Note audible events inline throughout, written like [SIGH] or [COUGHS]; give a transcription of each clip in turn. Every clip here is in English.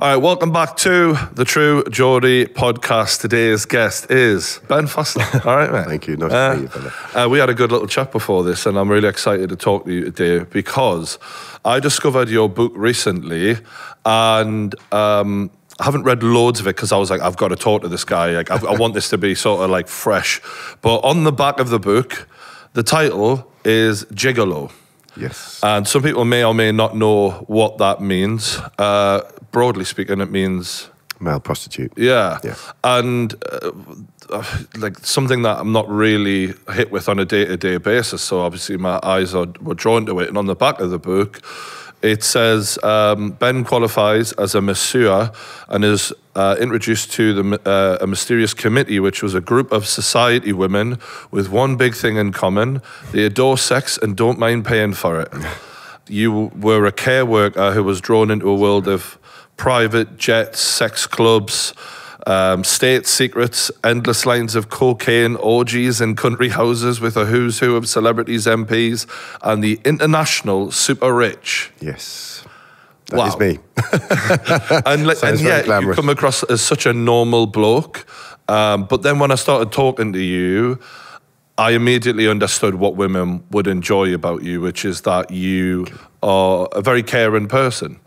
All right, welcome back to the True Geordie podcast. Today's guest is Ben Foster. [LAUGHS] All right, mate. Thank you. Nice to meet you, fella. Uh, we had a good little chat before this, and I'm really excited to talk to you today because I discovered your book recently, and um, I haven't read loads of it because I was like, I've got to talk to this guy. Like, I've, I want this to be sort of like fresh. But on the back of the book, the title is Gigolo. Yes. And some people may or may not know what that means. Uh, broadly speaking, it means Male prostitute. yeah, Yeah. and uh, uh, like something that I'm not really hit with on a day to day basis. So obviously my eyes are were drawn to it. And on the back of the book, it says um, Ben qualifies as a masseur and is uh, introduced to the uh, a mysterious committee, which was a group of society women with one big thing in common: they adore sex and don't mind paying for it. You were a care worker who was drawn into a world of private jets, sex clubs, um, state secrets, endless lines of cocaine, orgies in country houses with a who's who of celebrities, MPs, and the international super rich. Yes. That is Wow. me. [LAUGHS] [LAUGHS] And, like, and yet, you come across as such a normal bloke. Um, but then when I started talking to you, I immediately understood what women would enjoy about you, which is that you are a very caring person.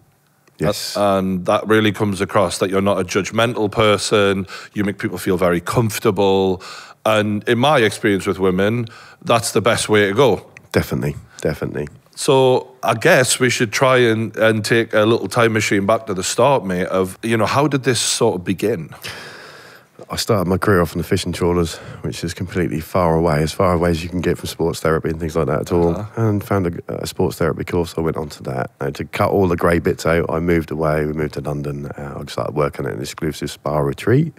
Yes. Uh, and that really comes across that you're not a judgmental person. You make people feel very comfortable. And in my experience with women, that's the best way to go. definitely. Definitely. So I guess we should try and, and take a little time machine back to the start, mate, of, you know, how did this sort of begin? I started my career off on the fishing trawlers, which is completely far away, as far away as you can get from sports therapy and things like that at all. Uh-huh. And found a, a sports therapy course. I went on to that. And to cut all the grey bits out, I moved away. We moved to London. Uh, I started working at an exclusive spa retreat.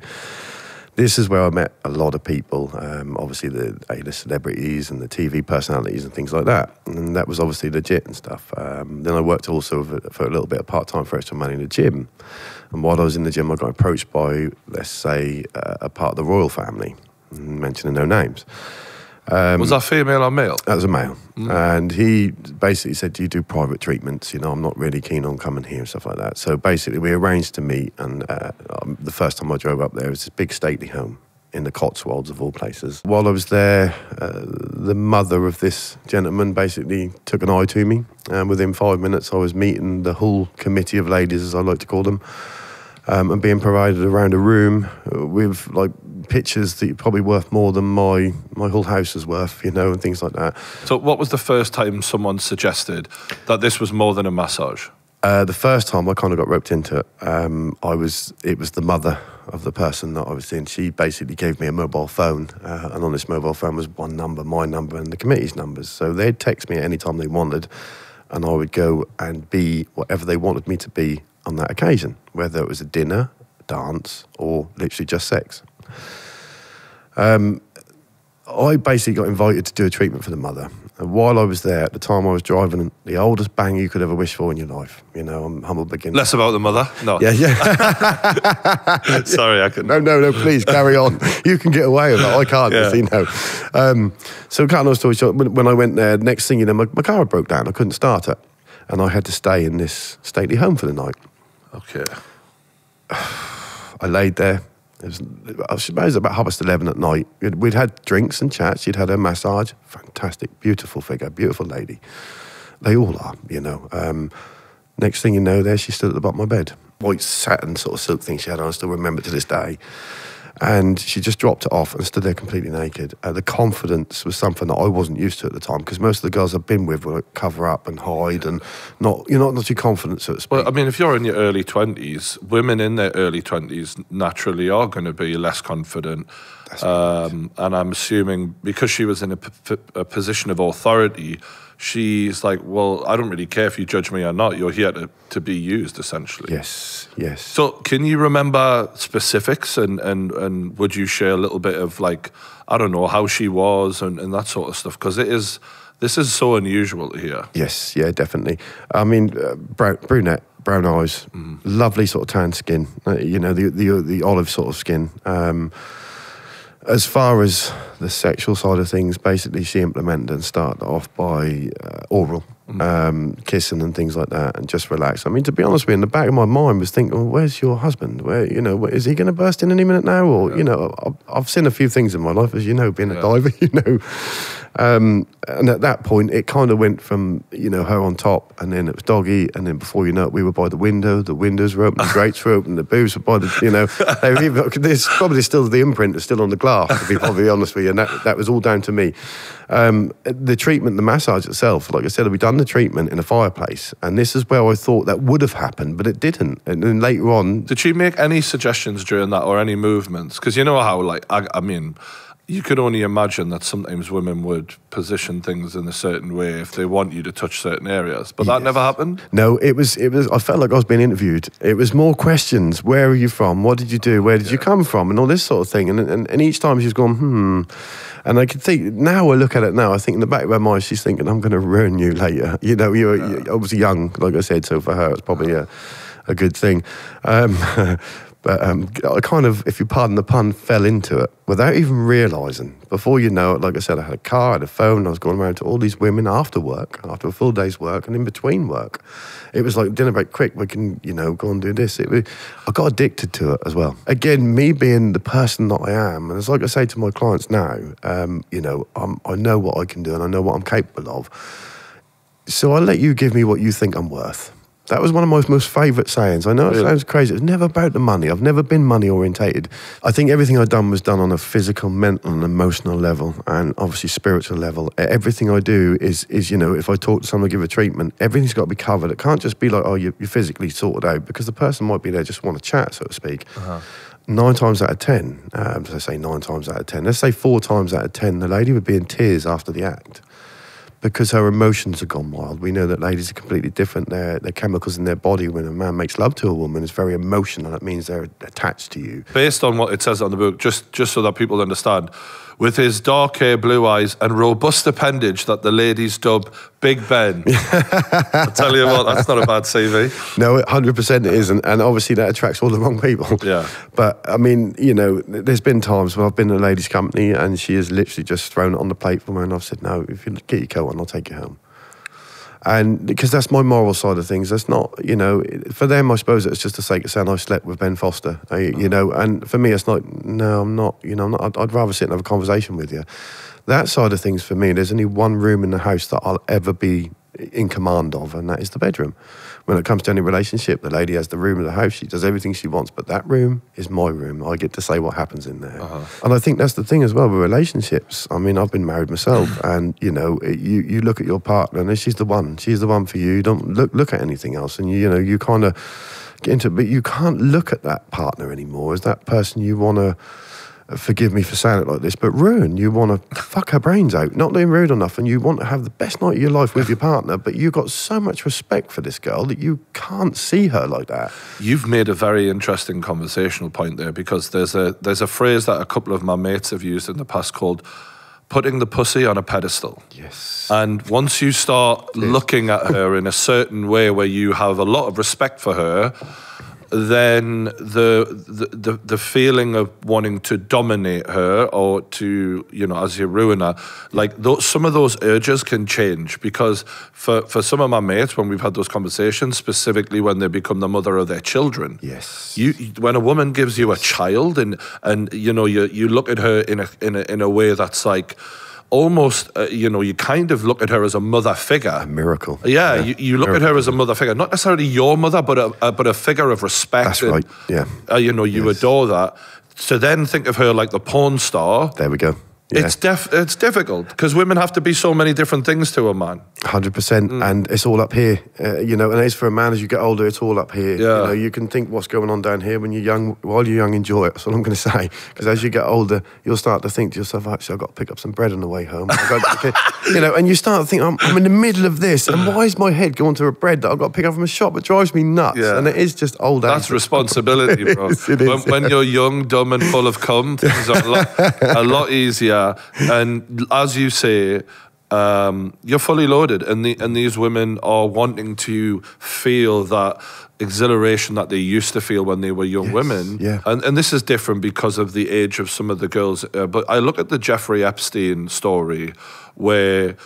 This is where I met a lot of people, um, obviously the A-list celebrities and the TV personalities and things like that. And that was obviously legit and stuff. Um, then I worked also for, for a little bit of part-time for extra money in the gym. And while I was in the gym, I got approached by, let's say, uh, a part of the royal family, mentioning no names. Um, Was that female or male? That was a male. And he basically said, Do you do private treatments? You know, I'm not really keen on coming here and stuff like that. So basically, we arranged to meet. And uh, um, the first time I drove up there, it was this big stately home in the Cotswolds, of all places. While I was there, uh, the mother of this gentleman basically took an eye to me. And within five minutes, I was meeting the whole committee of ladies, as I like to call them. Um, and being provided around a room uh, with like pictures that are probably worth more than my my whole house is worth, you know, and things like that. So what was the first time someone suggested that this was more than a massage? Uh, the first time I kind of got roped into it, um, I was it was the mother of the person that I was seeing. She basically gave me a mobile phone, uh, and on this mobile phone was one number, my number, and the committee's numbers. So they'd text me at any time they wanted, and I would go and be whatever they wanted me to be on that occasion, whether it was a dinner, dance, or literally just sex. Um, I basically got invited to do a treatment for the mother. And while I was there, at the time I was driving the oldest bang you could ever wish for in your life. You know, I'm humble beginner. Less about the mother? No. Yeah, yeah. [LAUGHS] Sorry, I couldn't. no, no, no, please carry on. You can get away with that. I can't, Yeah. you no. Um, so, cut story short, when, when I went there, next thing you know, my, my car broke down. I couldn't start it. And I had to stay in this stately home for the night. Okay. [SIGHS] I laid there. It was, I suppose about half past 11 at night. We'd, we'd had drinks and chats. She'd had her massage. Fantastic, beautiful figure, beautiful lady. They all are, you know. Um, next thing you know, there she stood at the bottom of my bed. White satin sort of silk thing she had on, I still remember to this day. And she just dropped it off and stood there completely naked. Uh, the confidence was something that I wasn't used to at the time because most of the girls I've been with would cover up and hide and not, you're not, not too confident, so to speak. Well, I mean, if you're in your early 20s, women in their early 20s naturally are going to be less confident. Um, and I'm assuming because she was in a, p- a position of authority, she's like, well, I don't really care if you judge me or not. You're here to, to be used, essentially. yes, yes. So, can you remember specifics and, and, and would you share a little bit of like, I don't know, how she was and, and that sort of stuff? Because it is, this is so unusual hear. Yes, yeah, definitely. I mean, uh, brown, brunette, brown eyes, lovely sort of tan skin. Uh, you know, the, the the olive sort of skin. Um, as far as the sexual side of things, basically, she implemented and started off by uh, oral. Um, kissing and things like that, and just relax. I mean, to be honest with you, in the back of my mind was thinking, well, "Where's your husband? Where you know, is he going to burst in any minute now?" Or you know, I've, I've seen a few things in my life, as you know, being a diver, [LAUGHS] you know. Um, and at that point, it kind of went from you know her on top, and then it was doggy, and then before you know it, we were by the window. The windows were open, the [LAUGHS] grates were open, the boobs were by the you know. They were even, [LAUGHS] there's probably still the imprint is still on the glass. To be probably honest with you, and that that was all down to me. Um, the treatment, the massage itself, like I said, we done the treatment in a fireplace, and this is where I thought that would have happened, but it didn't. And then later on, Did she make any suggestions during that or any movements? Because you know how, like, I, I mean, you could only imagine that sometimes women would position things in a certain way if they want you to touch certain areas. But that never happened. No, it was it was. I felt like I was being interviewed. It was more questions. Where are you from? What did you do? Where did you come from? And all this sort of thing. And and, and each time she's gone, hmm. And I could think now. I look at it now. I think in the back of her mind, she's thinking, "I'm going to ruin you later." [LAUGHS] You know, you're, you're obviously young, like I said. So for her, it's probably a a good thing. Um, [LAUGHS] but um, I kind of, if you pardon the pun, fell into it without even realising. Before you know it, like I said, I had a car, I had a phone, I was going around to all these women after work, after a full day's work, and in between work. It was like dinner break, quick, we can, you know, go and do this. It I got addicted to it as well. Again, me being the person that I am, and it's like I say to my clients now, um, you know, I'm, I know what I can do and I know what I'm capable of. So I'll let you give me what you think I'm worth. That was one of my most favourite sayings. I know it Really? sounds crazy. It's never about the money. I've never been money orientated. I think everything I've done was done on a physical, mental, and emotional level, and obviously spiritual level. Everything I do is, is you know, if I talk to someone, give a treatment, everything's got to be covered. It can't just be like, oh, you're, you're physically sorted out, because the person might be there just want to chat, so to speak. Nine times out of ten, um, let's say nine times out of ten, let's say four times out of ten, the lady would be in tears after the act because her emotions have gone wild. We know that ladies are completely different. Their, their chemicals in their body when a man makes love to a woman is very emotional. That means they're attached to you. Based on what it says on the book, just just so that people understand, with his dark hair, blue eyes, and robust appendage that the ladies dub Big Ben. [LAUGHS] I tell you what, that's not a bad CV. No, 100% it isn't. And obviously that attracts all the wrong people. Yeah. But I mean, you know, there's been times where I've been in a lady's company and she has literally just thrown it on the plate for me and I've said, no, if you get your coat on, I'll take you home. And because that's my moral side of things, that's not, you know, for them, I suppose it's just the sake of saying I slept with Ben Foster, uh, you know, and for me, it's like, no, I'm not, you know, I'm not, I'd, I'd rather sit and have a conversation with you. That side of things for me, there's only one room in the house that I'll ever be in command of, and that is the bedroom. When it comes to any relationship, the lady has the room of the house. She does everything she wants, but that room is my room. I get to say what happens in there. Uh-huh. And I think that's the thing as well with relationships. I mean, I've been married myself, [LAUGHS] and you know, it- you you look at your partner, and she's the one. She's the one for you. Don't look look at anything else, and you, you know, you kind of get into it, but you can't look at that partner anymore as that person you want to. Forgive me for saying it like this, but ruin. You want to fuck her brains out, not being rude enough, and you want to have the best night of your life with your partner, but you've got so much respect for this girl that you can't see her like that. You've made a very interesting conversational point there because there's a there's a phrase that a couple of my mates have used in the past called putting the pussy on a pedestal. Yes. And once you start looking at her in a certain way where you have a lot of respect for her, then the, the the the feeling of wanting to dominate her or to you know as you ruin her, like those, some of those urges can change because for for some of my mates when we've had those conversations, specifically when they become the mother of their children, Yes. you when a woman gives you a child and and you know you you look at her in a in a in a way that's like almost uh, you know you kind of look at her as a mother figure A miracle. yeah, You, you look at her as a mother figure, not necessarily your mother, but a, a but a figure of respect. That's and, right, yeah. uh, you know, you Yes. adore that. To then think of her like the porn star, There we go. Yeah. it's def- it's difficult because women have to be so many different things to a man. Hundred percent, Mm. and it's all up here, uh, you know. And as for a man, as you get older, it's all up here. Yeah. You know, you can think what's going on down here when you're young. While you're young, enjoy it. That's all I'm going [LAUGHS] to say. Because as you get older, you'll start to think to yourself, actually, I've got to pick up some bread on the way home. I've got to- [LAUGHS] you know, and you start to think, I'm, I'm in the middle of this, and why is my head going to a bread that I've got to pick up from a shop? It drives me nuts, Yeah. and it is just old That's responsibility, [LAUGHS] bro. It is, it when, is. when you're young, dumb, and full of cum, things are a lot, a lot easier. And as you say, um, you're fully loaded, and the, and these women are wanting to feel that exhilaration that they used to feel when they were young women. yeah. And and this is different because of the age of some of the girls. Uh, but I look at the Jeffrey Epstein story, where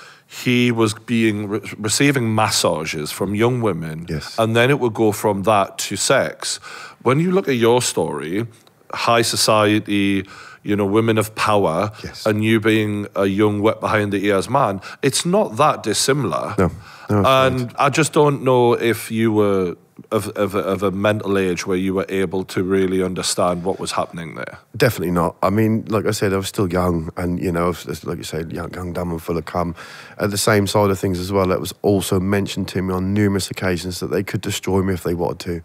he was being re- receiving massages from young women, Yes. and then it would go from that to sex. When you look at your story, high society, you know, women of power, Yes. and you being a young, wet behind the ears man, it's not that dissimilar. No, no, and I just don't know if you were of, of, a- of a mental age where you were able to really understand what was happening there. Definitely not. I mean, like I said, I was still young, and you know, like you said, young, young, dumb, and full of cum. At the same side of things as well, it was also mentioned to me on numerous occasions that they could destroy me if they wanted to.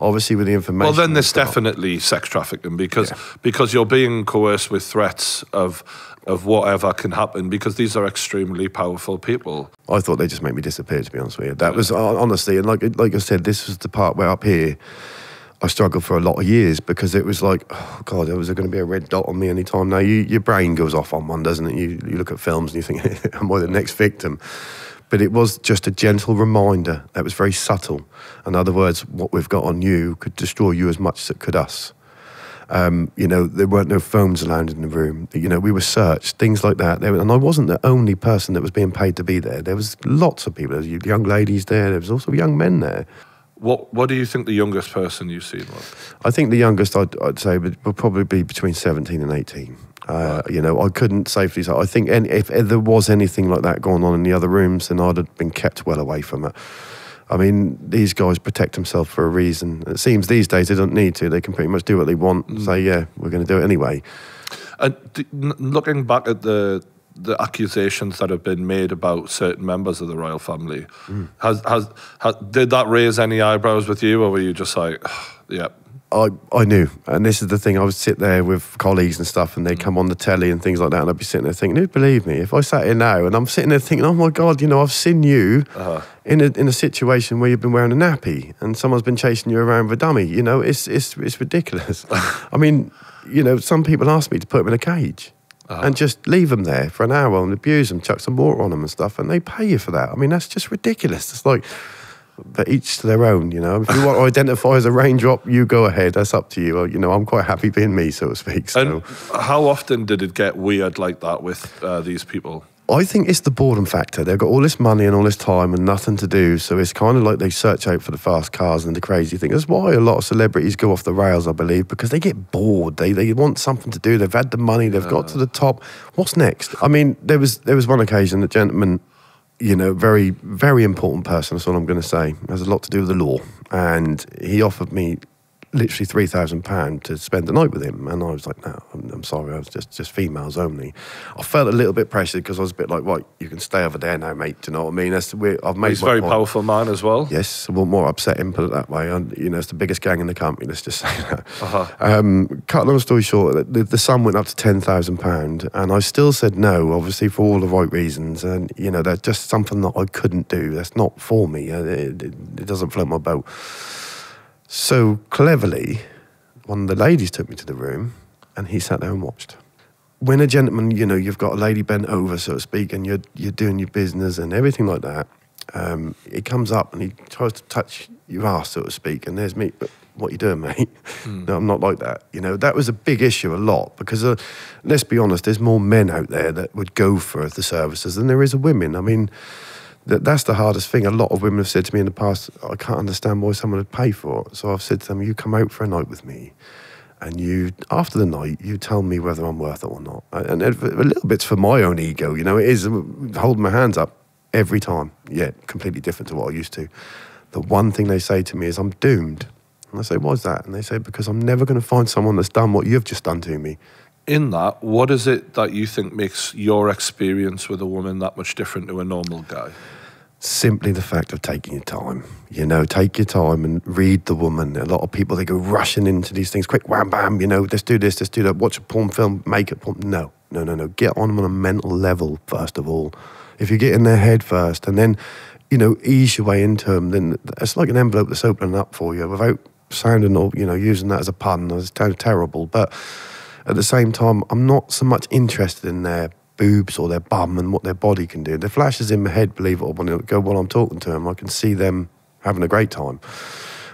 Obviously, with the information. Well, then there's got- definitely sex trafficking because Yeah. because you're being coerced with threats of of whatever can happen because these are extremely powerful people. I thought they just made me disappear. To be honest with you, that was uh, honestly, and like like I said, this was the part where up here. I struggled for a lot of years because it was like, oh God, was there going to be a red dot on me anytime now? You, your brain goes off on one, doesn't it? You, you look at films and you think, [LAUGHS] am I the next victim? But it was just a gentle reminder that was very subtle. In other words, what we've got on you could destroy you as much as it could us. Um, you know, there weren't no phones allowed in the room. You know, we were searched, things like that. And I wasn't the only person that was being paid to be there. There was lots of people. There was young ladies there. There was also young men there. What what do you think the youngest person you've seen was? I think the youngest I'd, I'd say would, would probably be between 17 and 18. Uh, you know, I couldn't safely say. I think any, if, if there was anything like that going on in the other rooms, then I'd have been kept well away from it. I mean, these guys protect themselves for a reason. It seems these days they don't need to. They can pretty much do what they want and say, yeah, we're going to do it anyway. And looking back at the the accusations that have been made about certain members of the royal family, has, has has did that raise any eyebrows with you, or were you just like, yeah, I, I knew, and this is the thing. I would sit there with colleagues and stuff, and they'd mm. come on the telly and things like that, and I'd be sitting there thinking, "Who'd believe me?" If I sat here now and I'm sitting there thinking, "Oh my God, you know, I've seen you uh-huh. in a in a situation where you've been wearing a nappy and someone's been chasing you around with a dummy," you know, it's it's it's ridiculous. [LAUGHS] I mean, you know, some people ask me to put them in a cage. And just leave them there for an hour and abuse them, chuck some water on them and stuff, and they pay you for that. I mean, that's just ridiculous. It's like, but each to their own, you know. If you want to [LAUGHS] identify as a raindrop, you go ahead. That's up to you. You know, I'm quite happy being me, so to speak. So And how often did it get weird like that with uh, these people? I think it's the boredom factor. They've got all this money and all this time and nothing to do. So it's kind of like they search out for the fast cars and the crazy things. That's why a lot of celebrities go off the rails, I believe, because they get bored. They they want something to do. They've had the money. They've got to the top. What's next? I mean, there was there was one occasion that gentleman, you know, very very important person. That's all I'm going to say. Has a lot to do with the law, and he offered me literally three thousand pound to spend the night with him, and I was like, no, I'm, I'm sorry, I was just just females only. I felt a little bit pressured because I was a bit like, right, you can stay over there now, mate. Do you know what I mean? That's we I've made He's a very point. powerful man as well. Yes, won't more upset him, put it that way. And, you know, it's the biggest gang in the company, let's just [LAUGHS] say that. Uh-huh. Um, cut long story short, the, the sum went up to £10,000, and I still said no, obviously, for all the right reasons. And, you know, that's just something that I couldn't do. That's not for me. Uh, It, it, it doesn't float my boat. So cleverly, one of the ladies took me to the room, and he sat there and watched when a gentleman, you know, you've got a lady bent over, so to speak, and you're you're doing your business and everything like that, um, he comes up and he tries to touch your ass, so to speak, and there's me. But what you doing, mate? No, I'm not like that. You know, that was a big issue a lot because, uh, let's be honest, there's more men out there that would go for the services than there is women. I mean, that's the hardest thing. A lot of women have said to me in the past, I can't understand why someone would pay for it. So I've said to them, you come out for a night with me and you, after the night, you tell me whether I'm worth it or not. And a little bit's for my own ego, you know, it is uh, holding my hands up every time. Yeah, completely different to what I used to. The one thing they say to me is, I'm doomed. And I say, why's that? And they say, because I'm never going to find someone that's done what you've just done to me. In that, what is it that you think makes your experience with a woman that much different to a normal guy? Simply the fact of taking your time. You know, take your time and read the woman. A lot of people they go rushing into these things, quick wham bam. You know, let's do this, let's do that. Watch a porn film, make a porn. No, no, no, no. Get on them on a mental level first of all. If you get in their head first, and then, you know, ease your way into them, then it's like an envelope that's opening up for you without sounding or you know using that as a pun. It's ter- terrible, but at the same time, I'm not so much interested in their boobs or their bum and what their body can do. The flashes in my head, believe it or not, go while I'm talking to them. I can see them having a great time.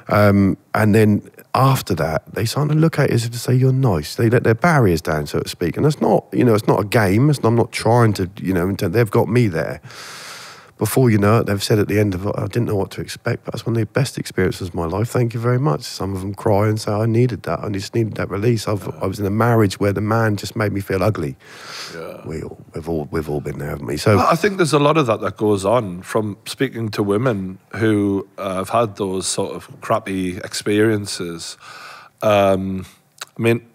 Um, and then after that, they start to look at it as if to say you're nice. They let their barriers down, so to speak. And that's not, you know, it's not a game. It's, I'm not trying to, you know, they've got me there before you know it, they've said at the end of it, I didn't know what to expect, but that's one of the best experiences of my life. Thank you very much. Some of them cry and say, I needed that. I just needed that release. I've, I was in a marriage where the man just made me feel ugly. Yeah. We all, we've, all, we've all been there, haven't we? So I think there's a lot of that that goes on from speaking to women who uh, have had those sort of crappy experiences. Um, I mean,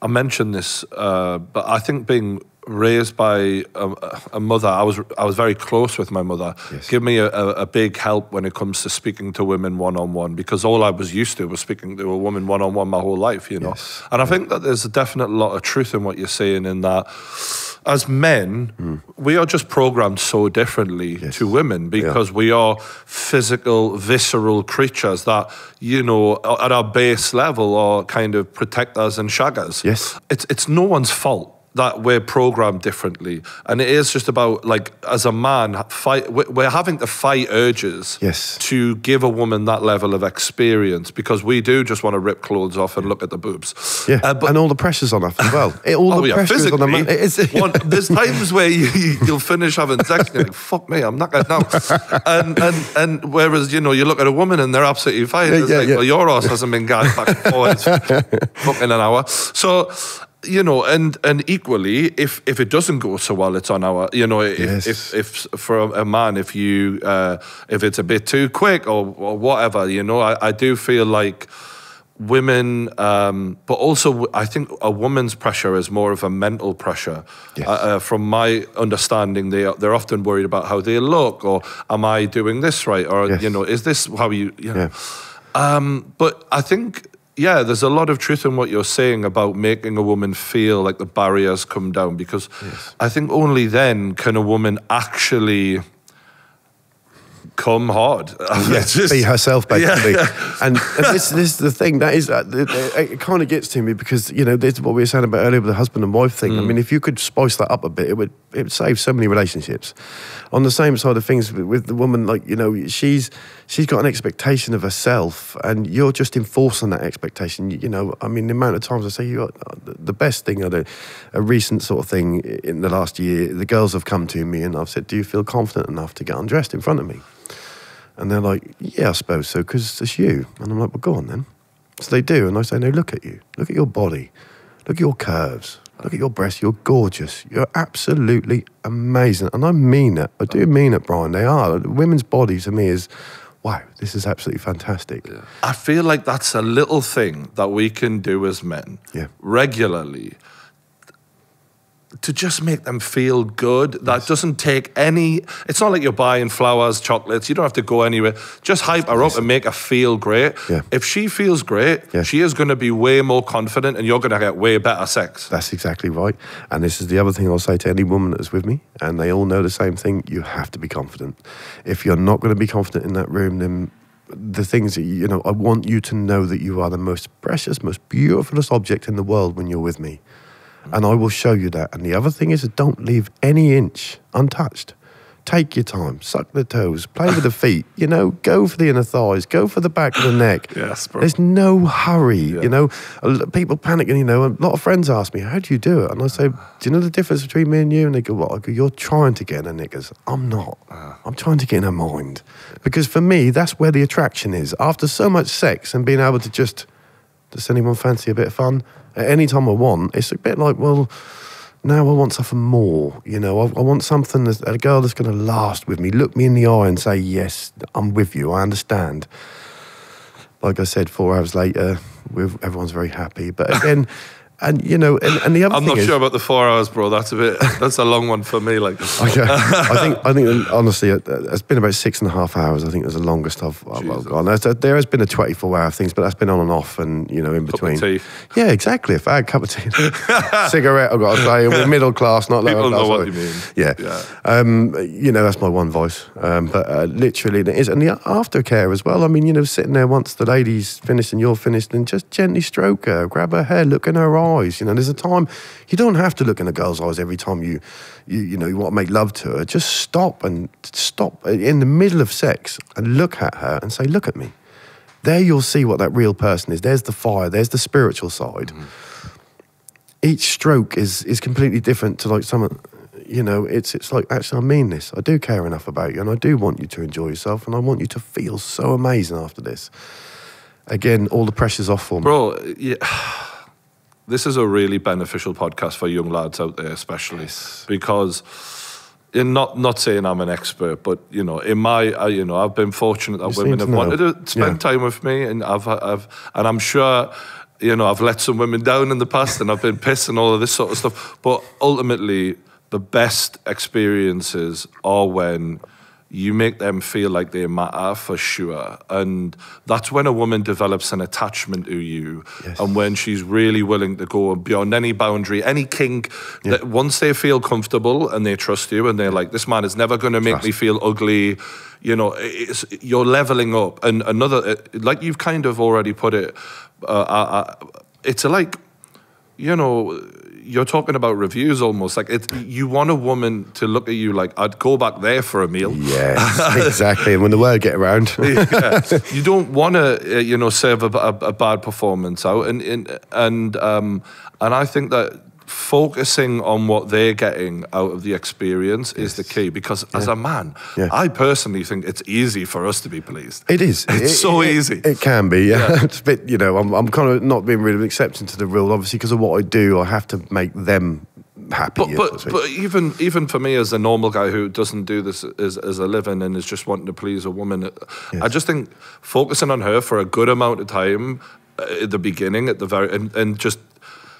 I mentioned this, uh, but I think being raised by a, a, mother. I was I was very close with my mother. Yes. Give me a, a, big help when it comes to speaking to women one on one because all I was used to was speaking to a woman one on one my whole life. You know, yes. and I think that there's a definite lot of truth in what you're saying in that as men, mm. we are just programmed so differently yes. to women because yeah. we are physical, visceral creatures that, you know, at our base level are kind of protectors and shaggers. Yes. It's, it's no one's fault that we're programmed differently. And it is just about like as a man fight we're having to fight urges yes. to give a woman that level of experience because we do just want to rip clothes off and look at the boobs. Yeah uh, but, and all the pressure's on us as well. It, all [LAUGHS] oh, the yeah, pressure's on the man. [LAUGHS] one, there's times where you, you'll finish having sex and you're like fuck me I'm not going now. And, and and whereas you know you look at a woman and they're absolutely fine. Yeah, it's yeah, like yeah. well your ass hasn't been gagged back and [LAUGHS] fucking an hour. So you know, and and equally, if if it doesn't go so well, it's on our, you know, if yes. if, if for a man, if you uh, if it's a bit too quick or, or whatever, you know, I, I do feel like women, um, but also I think a woman's pressure is more of a mental pressure. Yes. Uh, uh, from my understanding, they are, they're often worried about how they look, or am I doing this right, or yes. you know, is this how you, you know. Yeah. Um, but I think yeah, there's a lot of truth in what you're saying about making a woman feel like the barriers come down because yes. I think only then can a woman actually come hard. [LAUGHS] Just, be herself, basically. Yeah. [LAUGHS] And, and this, this is the thing that is, uh, it, it kind of gets to me because, you know, this is what we were saying about earlier with the husband and wife thing. Mm. I mean, if you could spice that up a bit, it would, it would save so many relationships. On the same side of things with, the woman, like, you know, she's, she's got an expectation of herself and you're just enforcing that expectation. You, you know, I mean, the amount of times I say, you uh, the best thing, a, a recent sort of thing in the last year, the girls have come to me and I've said, do you feel confident enough to get undressed in front of me? And they're like, yeah, I suppose so, because it's you. And I'm like, well, go on then. So they do. And I say, no, look at you. Look at your body. Look at your curves. Look at your breasts. You're gorgeous. You're absolutely amazing. And I mean it. I do mean it, Brian. They are. Women's body to me is, wow, this is absolutely fantastic. Yeah. I feel like that's a little thing that we can do as men yeah. regularly to just make them feel good. That doesn't take any. It's not like you're buying flowers, chocolates. You don't have to go anywhere. Just hype her up and make her feel great. Yeah. If she feels great, yeah. she is going to be way more confident, and you're going to get way better sex. That's exactly right. And this is the other thing I'll say to any woman that's with me, and they all know the same thing. You have to be confident. If you're not going to be confident in that room, then the things that you know, I want you to know that you are the most precious, most beautifulest object in the world when you're with me and I will show you that. And the other thing is, don't leave any inch untouched. Take your time, suck the toes, play with the [LAUGHS] feet, you know, go for the inner thighs, go for the back of the neck. [LAUGHS] yes, bro. There's no hurry, yeah. you know. People panicking, you know, a lot of friends ask me, how do you do it? And I say, do you know the difference between me and you? And they go, what? I go, you're trying to get in her knickers. I'm not. Uh. I'm trying to get in her mind. Because for me, that's where the attraction is. After so much sex and being able to just, does anyone fancy a bit of fun? At any time I want, it's a bit like, well, now I want something more. You know, I, I want something that's a girl that's going to last with me, look me in the eye and say, yes, I'm with you, I understand. Like I said, four hours later, everyone's very happy. But [LAUGHS] again, And you know, and, and the other I'm not is, sure about the four hours, bro. That's a bit. [LAUGHS] That's a long one for me. Like, [LAUGHS] okay, I think I think honestly, it's been about six and a half hours. I think it's the longest I've, I've gone. there has been a 24 hour things, but that's been on and off, and you know, in between. Yeah, exactly. If I had a cup of tea, [LAUGHS] cigarette, I've got to say, we're middle class, not lower class. know what you mean. Yeah, yeah. Um, you know, that's my one voice. Um, but uh, literally, it is, and the aftercare as well. I mean, you know, sitting there once the lady's finished and you're finished, and just gently stroke her, grab her hair, look in her eyes. You know, there's a time you don't have to look in a girl's eyes every time you, you, you know, you want to make love to her. Just stop and stop in the middle of sex and look at her and say, "Look at me." There you'll see what that real person is. There's the fire. There's the spiritual side. Mm-hmm. Each stroke is is completely different to like someone. You know, it's it's like actually I mean this. I do care enough about you, and I do want you to enjoy yourself, and I want you to feel so amazing after this. Again, all the pressure's off for me. Bro, yeah. [SIGHS] This is a really beneficial podcast for young lads out there, especially because, in not not saying I'm an expert, but you know, in my, uh, you know, I've been fortunate that You women have know. wanted to spend Yeah. time with me, and I've, I've, and I'm sure, you know, I've let some women down in the past, and I've been pissed and all of this sort of stuff. But ultimately, the best experiences are when you make them feel like they matter for sure. And that's when a woman develops an attachment to you. Yes. And when she's really willing to go beyond any boundary, any kink, that once they feel comfortable and they trust you and they're like, this man is never going to make Trust. me feel ugly, you know, it's, you're leveling up. And another, uh, like you've kind of already put it, uh, uh, uh, it's like, you know, you're talking about reviews almost like it's You want a woman to look at you like I'd go back there for a meal. Yes, [LAUGHS] exactly. And when the word get around, [LAUGHS] yeah. [LAUGHS] You don't want to, uh, you know, serve a, a, a bad performance out, and and and um, and I think that focusing on what they're getting out of the experience is the key. Because as a man, Yeah. I personally think it's easy for us to be pleased. It is. [LAUGHS] It's It- so it- easy. It can be. Yeah. [LAUGHS] it's a bit. You know, I'm, I'm kind of not being really accepting to the rule. Obviously, because of what I do, I have to make them happy. But, but, but even even for me as a normal guy who doesn't do this as, as a living and is just wanting to please a woman, I just think focusing on her for a good amount of time uh, at the beginning, at the very and, and just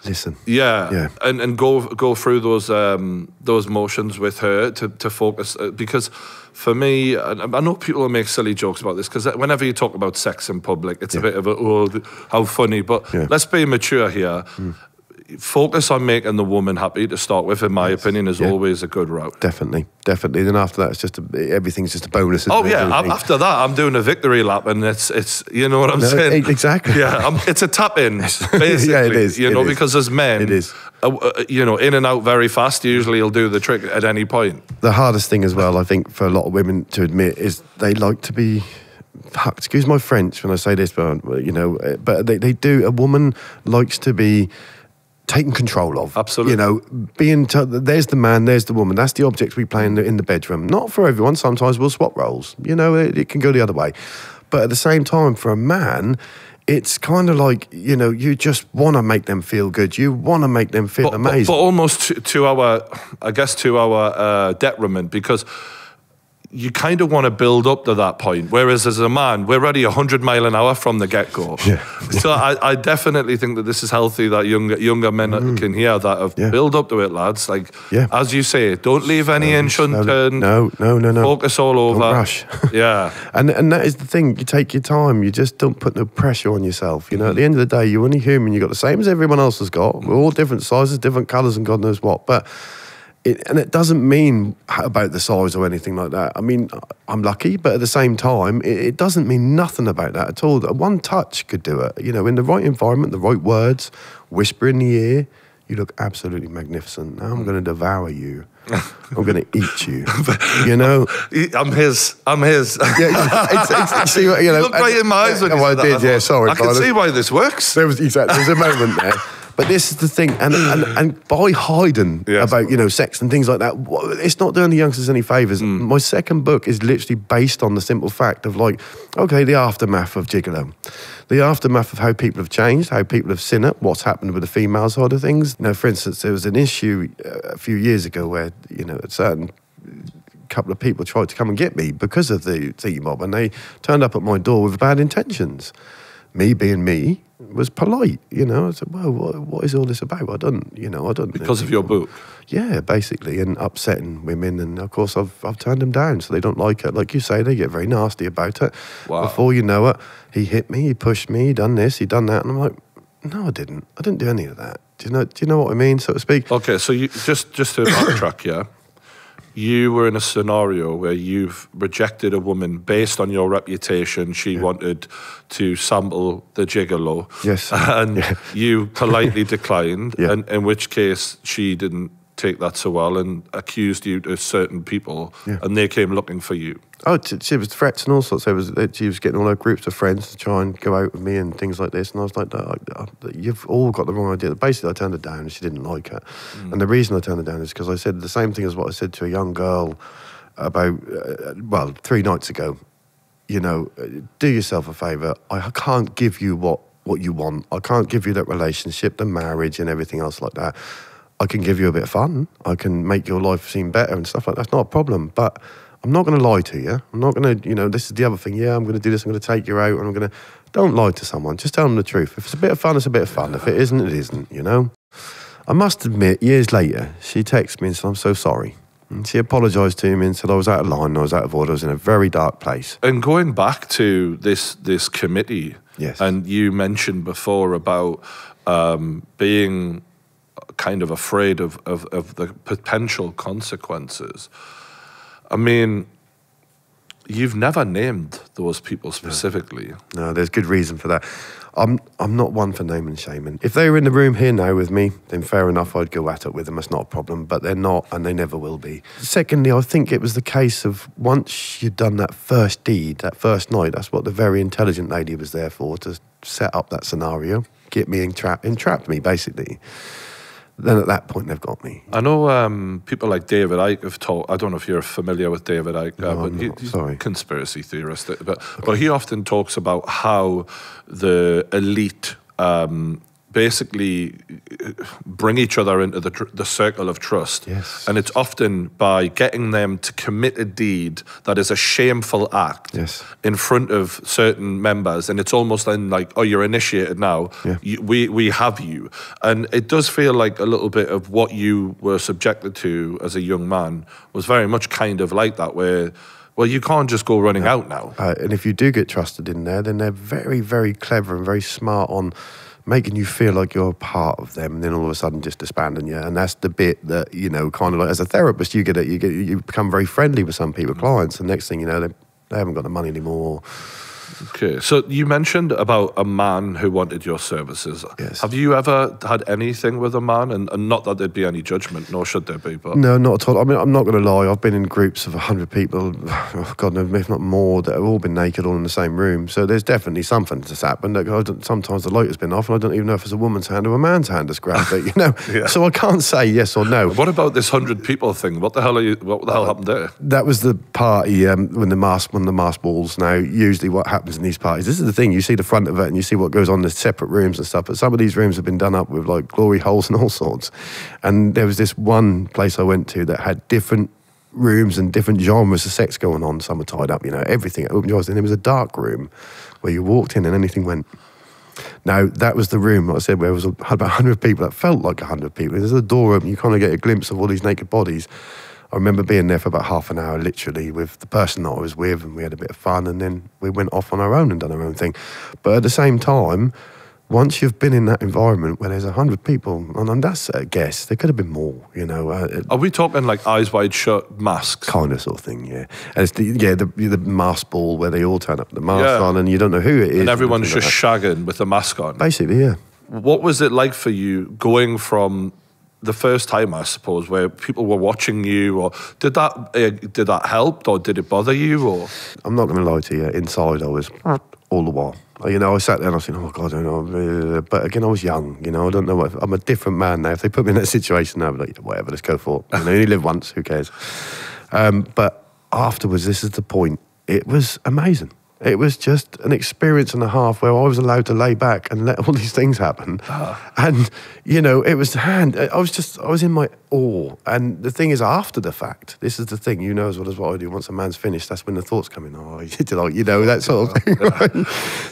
listen. yeah, Yeah. and and go go through those um, those motions with her to to focus uh, because for me, I know people will make silly jokes about this because whenever you talk about sex in public, it's a bit of a oh how funny. But Yeah. let's be mature here. Focus on making the woman happy to start with. In my opinion, is Yeah. always a good route. Definitely, definitely. Then after that, it's just a, everything's just a bonus. Oh yeah, Everything. after that, I'm doing a victory lap, and it's it's you know what I'm No, saying? exactly. Yeah, I'm, it's a tap in, basically. [LAUGHS] Yeah, it is, You it know, is. because as men, It is. uh, uh, you know, in and out very fast. Usually, he'll do the trick at any point. the hardest thing as well, I think, for a lot of women to admit is they like to be. Excuse my French when I say this, but you know, uh, but they, they do. A woman likes to be taken control of. Absolutely. You know, being t- there's the man, there's the woman. That's the object we play in the, in the bedroom. Not for everyone. Sometimes we'll swap roles. You know, it, it can go the other way. But at the same time, for a man. It's kind of like you know you just want to make them feel good. You want to make them feel But, but, amazing. but almost to, to our, I guess, to our uh, detriment because you kind of want to build up to that point. Whereas as a man, we're already 100 mile an hour from the get go. [LAUGHS] Yeah. [LAUGHS] So I, I definitely think that this is healthy that younger younger men can hear that of Mm. Yeah. build up to it, lads. Like, Yeah. as you say, don't leave any inch unturned. No, no, no, no. Focus all over. Don't rush. [LAUGHS] yeah. And and that is the thing. You take your time. You just don't put no pressure on yourself. You know, at the end of the day, you're only human. You've got the same as everyone else has got. We're all different sizes, different colours, and God knows what. But it, and it doesn't mean about the size or anything like that. I mean, I'm lucky, but at the same time, it, it doesn't mean nothing about that at all. One touch could do it. You know, in the right environment, the right words, whisper in the ear. You look absolutely magnificent. Now I'm going to devour you. [LAUGHS] I'm going to eat you. You know, [LAUGHS] I'm his. I'm his. yeah, it's, it's, what- you [LAUGHS] know, you look right in my eyes when yeah, you well, I that. did, yeah. Sorry, I can see why this works. There was exactly there was a moment there. But this is the thing, and and, and by hiding Yes. about you know sex and things like that, it's not doing the youngsters any favors. Mm. My second book is literally based on the simple fact of like, okay, the aftermath of Gigolo, the aftermath of how people have changed, how people have seen it, what's happened with the female side of things. You know, for instance, there was an issue uh, a few years ago where you know a certain couple of people tried to come and get me because of the tiki mob, and they turned up at my door with bad intentions. Me being me was polite, you know. I said, "Well, what, what is all this about? I don't, you know, I don't." Because of your book. Yeah, basically, and upsetting women, and of course, I've I've turned them down, so they don't like it. Like you say, they get very nasty about it. Wow. Before you know it, he hit me, he pushed me, he done this, he done that, and I'm like, "No, I didn't. I didn't do any of that." Do you know? Do you know what I mean, so to speak? Okay, so you just just to [COUGHS] backtrack, yeah. You were in a scenario where you've rejected a woman based on your reputation. She wanted to sample the gigolo. Yes. And Yeah. you politely declined, [LAUGHS] Yeah. and in which case she didn't take that so well and accused you to certain people, Yeah. and they came looking for you. Oh, she was threats and all sorts. It was that she was getting all her groups of friends to try and go out with me and things like this. And I was like, "You've all got the wrong idea." Basically, I turned her down, and she didn't like it. And the reason I turned her down is because I said the same thing as what I said to a young girl about uh, well three nights ago. You know, uh, do yourself a favour. I can't give you what what you want. I can't give you that relationship, the marriage, and everything else like that. I can give you a bit of fun. I can make your life seem better and stuff like that. That's not a problem. But I'm not going to lie to you. I'm not going to, you know, this is the other thing. Yeah, I'm going to do this. I'm going to take you out and I'm going to. Don't lie to someone. Just tell them the truth. If it's a bit of fun, it's a bit of fun. If it isn't, it isn't, you know? I must admit, years later, she texted me and said, I'm so sorry. And she apologised to me and said I was out of line, I was out of order, I was in a very dark place. And going back to this this committee, Yes. and you mentioned before about um, being kind of afraid of, of, of the potential consequences. I mean, you've never named those people specifically. No, there's good reason for that. I'm I'm not one for naming and shaming. If they were in the room here now with me, then fair enough, I'd go at it with them. That's not a problem. But they're not, and they never will be. Secondly, I think it was the case of once you'd done that first deed, that first night. That's what the very intelligent lady was there for to set up that scenario, get me entrapped, entrapped me basically. Then at that point, they've got me. I know um, people like David Icke have talked. I don't know if you're familiar with David Icke, uh, but I'm he- not, he's sorry. a conspiracy theorist. uh, But but he often talks about how the elite um, basically uh, bring each other into the tr- the circle of trust. Yes. and it's often by getting them to commit a deed that is a shameful act Yes. in front of certain members, and it's almost then like, oh, you're initiated now. Yeah. You, we we have you, and it does feel like a little bit of what you were subjected to as a young man was very much kind of like that, where. Well, you can't just go running out now. Uh, and if you do get trusted in there, then they're very, very clever and very smart on making you feel like you're a part of them, and then all of a sudden just disbanding you. And that's the bit that you know, kind of like as a therapist, you get it. You get you become very friendly with some people, mm. clients, and next thing you know, they they haven't got the money anymore. Okay, so you mentioned about a man who wanted your services. Yes. Have you ever had anything with a man? And, and not that there'd be any judgment, nor should there be, but No, not at all. I mean, I'm not going to lie. I've been in groups of 100 people, oh [SIGHS] God, no, if not more, that have all been naked, all in the same room. So there's definitely something that's happened. Like, I don't- sometimes the light has been off, and I don't even know if it's a woman's hand or a man's hand that's grabbed it, you know? [LAUGHS] Yeah. So I can't say yes or no. what about this hundred people thing? What the hell are you? What the hell happened there? That was the party um, when the mask when the mask balls. Now, usually, what happens in these parties? This is the thing. You see the front of it, and you see what goes on in the separate rooms and stuff. But some of these rooms have been done up with like glory holes and all sorts. And there was this one place I went to that had different rooms and different genres of sex going on. Some were tied up, you know, everything. Open doors. And there was a dark room where you walked in and anything went. Now that was the room, like I said, where it was had about hundred people. That felt like hundred people. There's a door open, you kind of get a glimpse of all these naked bodies. I remember being there for about half an hour, literally, with the person that I was with, and we had a bit of fun, and then we went off on our own and done our own thing. But at the same time, once you've been in that environment where there's a hundred people, and, and that's a guess, there could have been more, you know. Uh, Are we talking like eyes wide shut masks? kind of sort of thing, yeah. And it's the yeah the the mask ball where they all turn up the mask Yeah. on, and you don't know who it is, And everyone's everything just like shagging with the mask on. basically, yeah. What was it like for you going from the first time, I suppose, where people were watching you, or did that uh, did that help, or did it bother you, or I'm not going to lie to you. Inside, I was all the while. You know, I sat there and I was thinking, oh God, I don't know. But again, I was young. You know, I don't know. What, I'm a different man now. If they put me in that situation now, like, whatever, let's go for it. You only live once. Who cares? Um, but afterwards, this is the point. It was amazing. It was just an experience and a half where I was allowed to lay back and let all [LAUGHS] these things happen. Ah. And, you know, it was hand. I was just, I was in my awe. And the thing is, after the fact, this is the thing, you know as well as what I do. Once a man's finished, that's when the thoughts come in. Oh, [LAUGHS] you did I, you know, that sort of thing. right?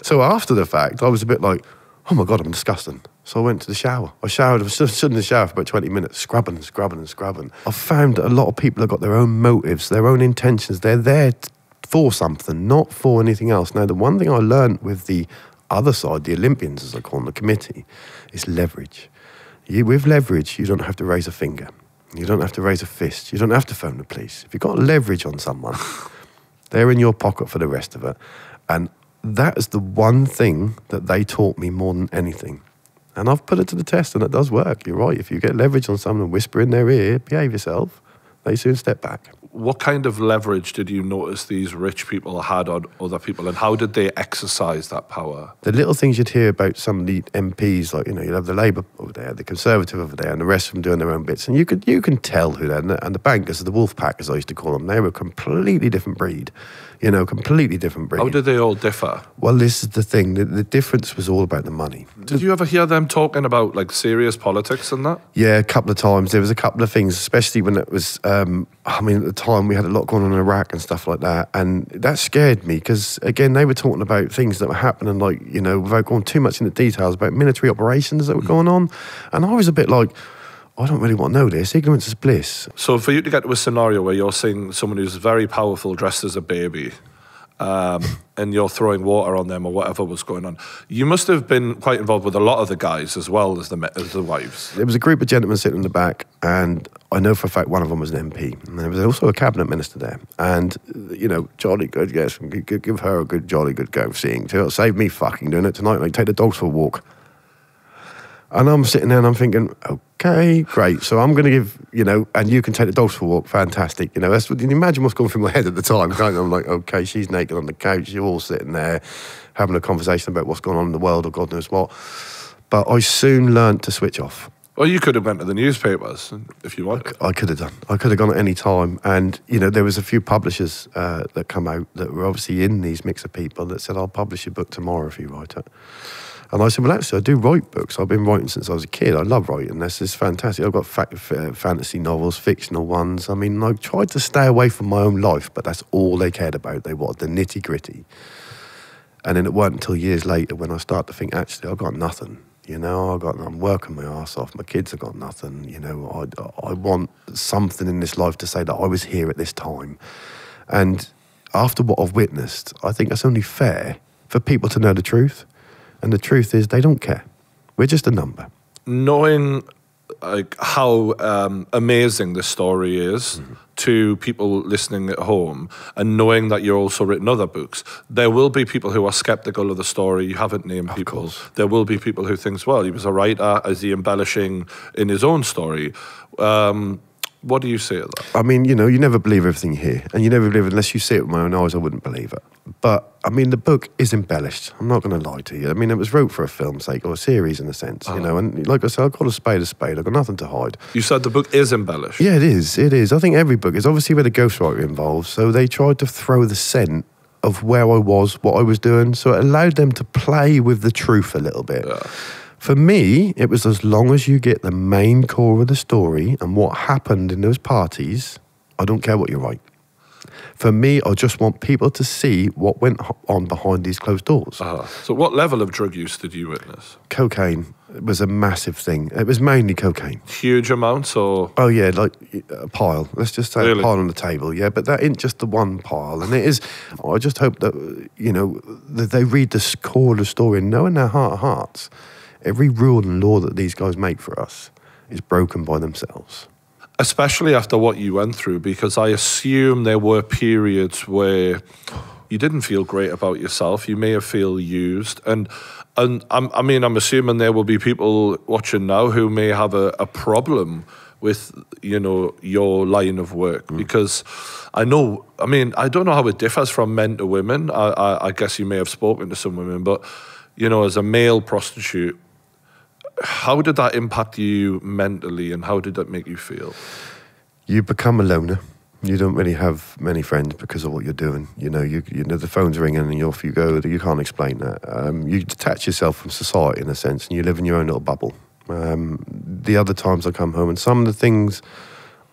So after the fact, I was a bit like, oh my God, I'm disgusting. So I went to the shower. I showered, I stood in the shower for about 20 minutes, scrubbing and scrubbing and scrubbing. I found that a lot of people have got their own motives, their own intentions. They're there for something, not for anything else. Now, the one thing I learned with the other side, the Olympians, as I call them, the committee, is leverage. You, with leverage, you don't have to raise a finger. You don't have to raise a fist. You don't have to phone the police. If you've got leverage on someone, [LAUGHS] they're in your pocket for the rest of it. And that is the one thing that they taught me more than anything. And I've put it to the test and it does work. You're right. If you get leverage on someone and whisper in their ear, behave yourself, they soon step back. What kind of leverage did you notice these rich people had on other people, and how did they exercise that power? The little things you'd hear about some of the MPs, like you know, you'd have the Labour over there, the Conservative over there, and the rest of them doing their own bits, and you could you can tell who they're. And the bankers, the wolf pack, as I used to call them, they were a completely different breed. You know, completely different breed. How did they all differ? Well, this is the thing. The, the difference was all about the money. Did you ever hear them talking about like serious politics and that? Yeah, a couple of times. There was a couple of things, especially when it was. Um, I mean, at the time we had a lot going on in Iraq and stuff like that, and that scared me because again they were talking about things that were happening, like you know, without going too much into details about military operations that were going on, and I was a bit like. I don't really want to know this. Ignorance is bliss. So, for you to get to a scenario where you're seeing someone who's very powerful dressed as a baby, um, [LAUGHS] and you're throwing water on them or whatever was going on, you must have been quite involved with a lot of the guys as well as the as the wives. There was a group of gentlemen sitting in the back, and I know for a fact one of them was an MP, and there was also a cabinet minister there. And you know, jolly good, yes, give, give her a good, jolly good go of seeing to it. Save me fucking doing it tonight. Like take the dogs for a walk. And I'm sitting there and I'm thinking, okay, great. So I'm going to give, you know, and you can take the dogs for a walk. Fantastic. You know, that's what, you can imagine what's going through my head at the time. Can't? I'm like, okay, she's naked on the couch. You're all sitting there having a conversation about what's going on in the world or God knows what. But I soon learned to switch off. Well, you could have went to the newspapers if you wanted. I could have done. I could have gone at any time. And, you know, there was a few publishers uh, that come out that were obviously in these mix of people that said, I'll publish your book tomorrow if you write it. And I said, well, actually, I do write books. I've been writing since I was a kid. I love writing. This is fantastic. I've got fantasy novels, fictional ones. I mean, I tried to stay away from my own life, but that's all they cared about. They wanted the nitty gritty. And then it wasn't until years later when I started to think, actually, I've got nothing. You know, I got, I'm working my ass off. My kids have got nothing. You know, I, I want something in this life to say that I was here at this time. And after what I've witnessed, I think it's only fair for people to know the truth. And the truth is, they don't care. We're just a number. Knowing like how um, amazing this story is mm-hmm. to people listening at home, and knowing that you're also written other books, there will be people who are skeptical of the story. You haven't named of people. Course. There will be people who thinks, well, he was a writer. Is he embellishing in his own story? Um, what do you see to that? I mean, you know, you never believe everything you hear, and you never believe it unless you see it with my own eyes. I wouldn't believe it. But I mean, the book is embellished. I'm not going to lie to you. I mean, it was wrote for a film's sake or a series in a sense, you uh-huh. know. And like I said, I've got a spade a spade. I've got nothing to hide. You said the book is embellished. Yeah, it is. It is. I think every book is obviously where the ghostwriter involved. So they tried to throw the scent of where I was, what I was doing. So it allowed them to play with the truth a little bit. Yeah. For me, it was as long as you get the main core of the story and what happened in those parties, I don't care what you write. For me, I just want people to see what went on behind these closed doors. Uh, so, what level of drug use did you witness? Cocaine was a massive thing. It was mainly cocaine. Huge amounts, or oh yeah, like a pile. Let's just say Really? a pile on the table. Yeah, but that isn't just the one pile, and it is. I just hope that you know that they read the core of the story and know in their heart of hearts, every rule and law that these guys make for us is broken by themselves. especially after what you went through, because I assume there were periods where you didn't feel great about yourself. You may have feel used, and and I'm, I mean, I'm assuming there will be people watching now who may have a, a problem with you know your line of work mm. because I know. I mean, I don't know how it differs from men to women. I, I, I guess you may have spoken to some women, but you know, as a male prostitute, how did that impact you mentally, and how did that make you feel? you become a loner. You don't really have many friends because of what you're doing. You know, you you know the phone's ringing and off you go. You can't explain that. Um, you detach yourself from society in a sense, and you live in your own little bubble. Um, the other times I come home, and some of the things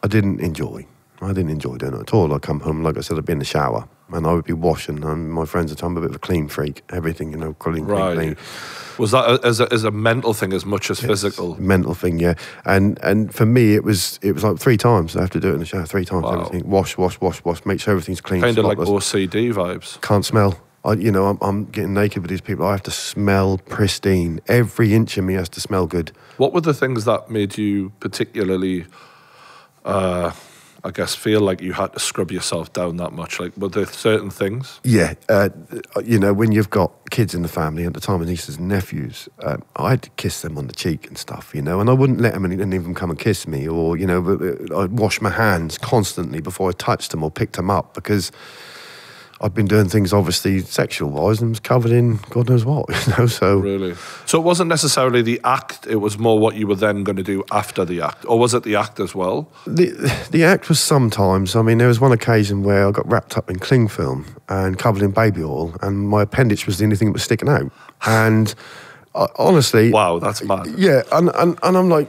I didn't enjoy. I didn't enjoy doing it at all. I'd come home, like I said, I'd be in the shower, and I would be washing. And my friends at the time, I'm a bit of a clean freak. Everything, you know, clean, clean, Right. clean. Was that as, a, as a mental thing as much as physical? mental thing, yeah. And and for me, it was it was like three times. I have to do it in the shower three times. Wow. Everything wash, wash, wash, wash. Make sure everything's clean. Kind of like. OCD vibes. can't smell. I, you know, I'm, I'm getting naked with these people. I have to smell pristine. Every inch of me has to smell good. What were the things that made you particularly uh, I guess, feel like you had to scrub yourself down that much? Like, were there certain things? Yeah, uh, you know, when you've got kids in the family, at the time of nieces and nephews, um, I'd kiss them on the cheek and stuff, you know, and I wouldn't let them of them come and kiss me, or you know, uh, I'd wash my hands constantly before I touched them or picked them up because I'd been doing things obviously sexual wise and was covered in God knows what, [LAUGHS] you know. So Really? So it wasn't necessarily the act, it was more what you were then going to do after the act. Or was it the act as well? the the act was sometimes. I mean, there was one occasion where I got wrapped up in cling film and covered in baby oil, and my appendage was the only thing that was sticking out. And I, honestly, Wow, that's mad. Yeah, and, and, and I'm like,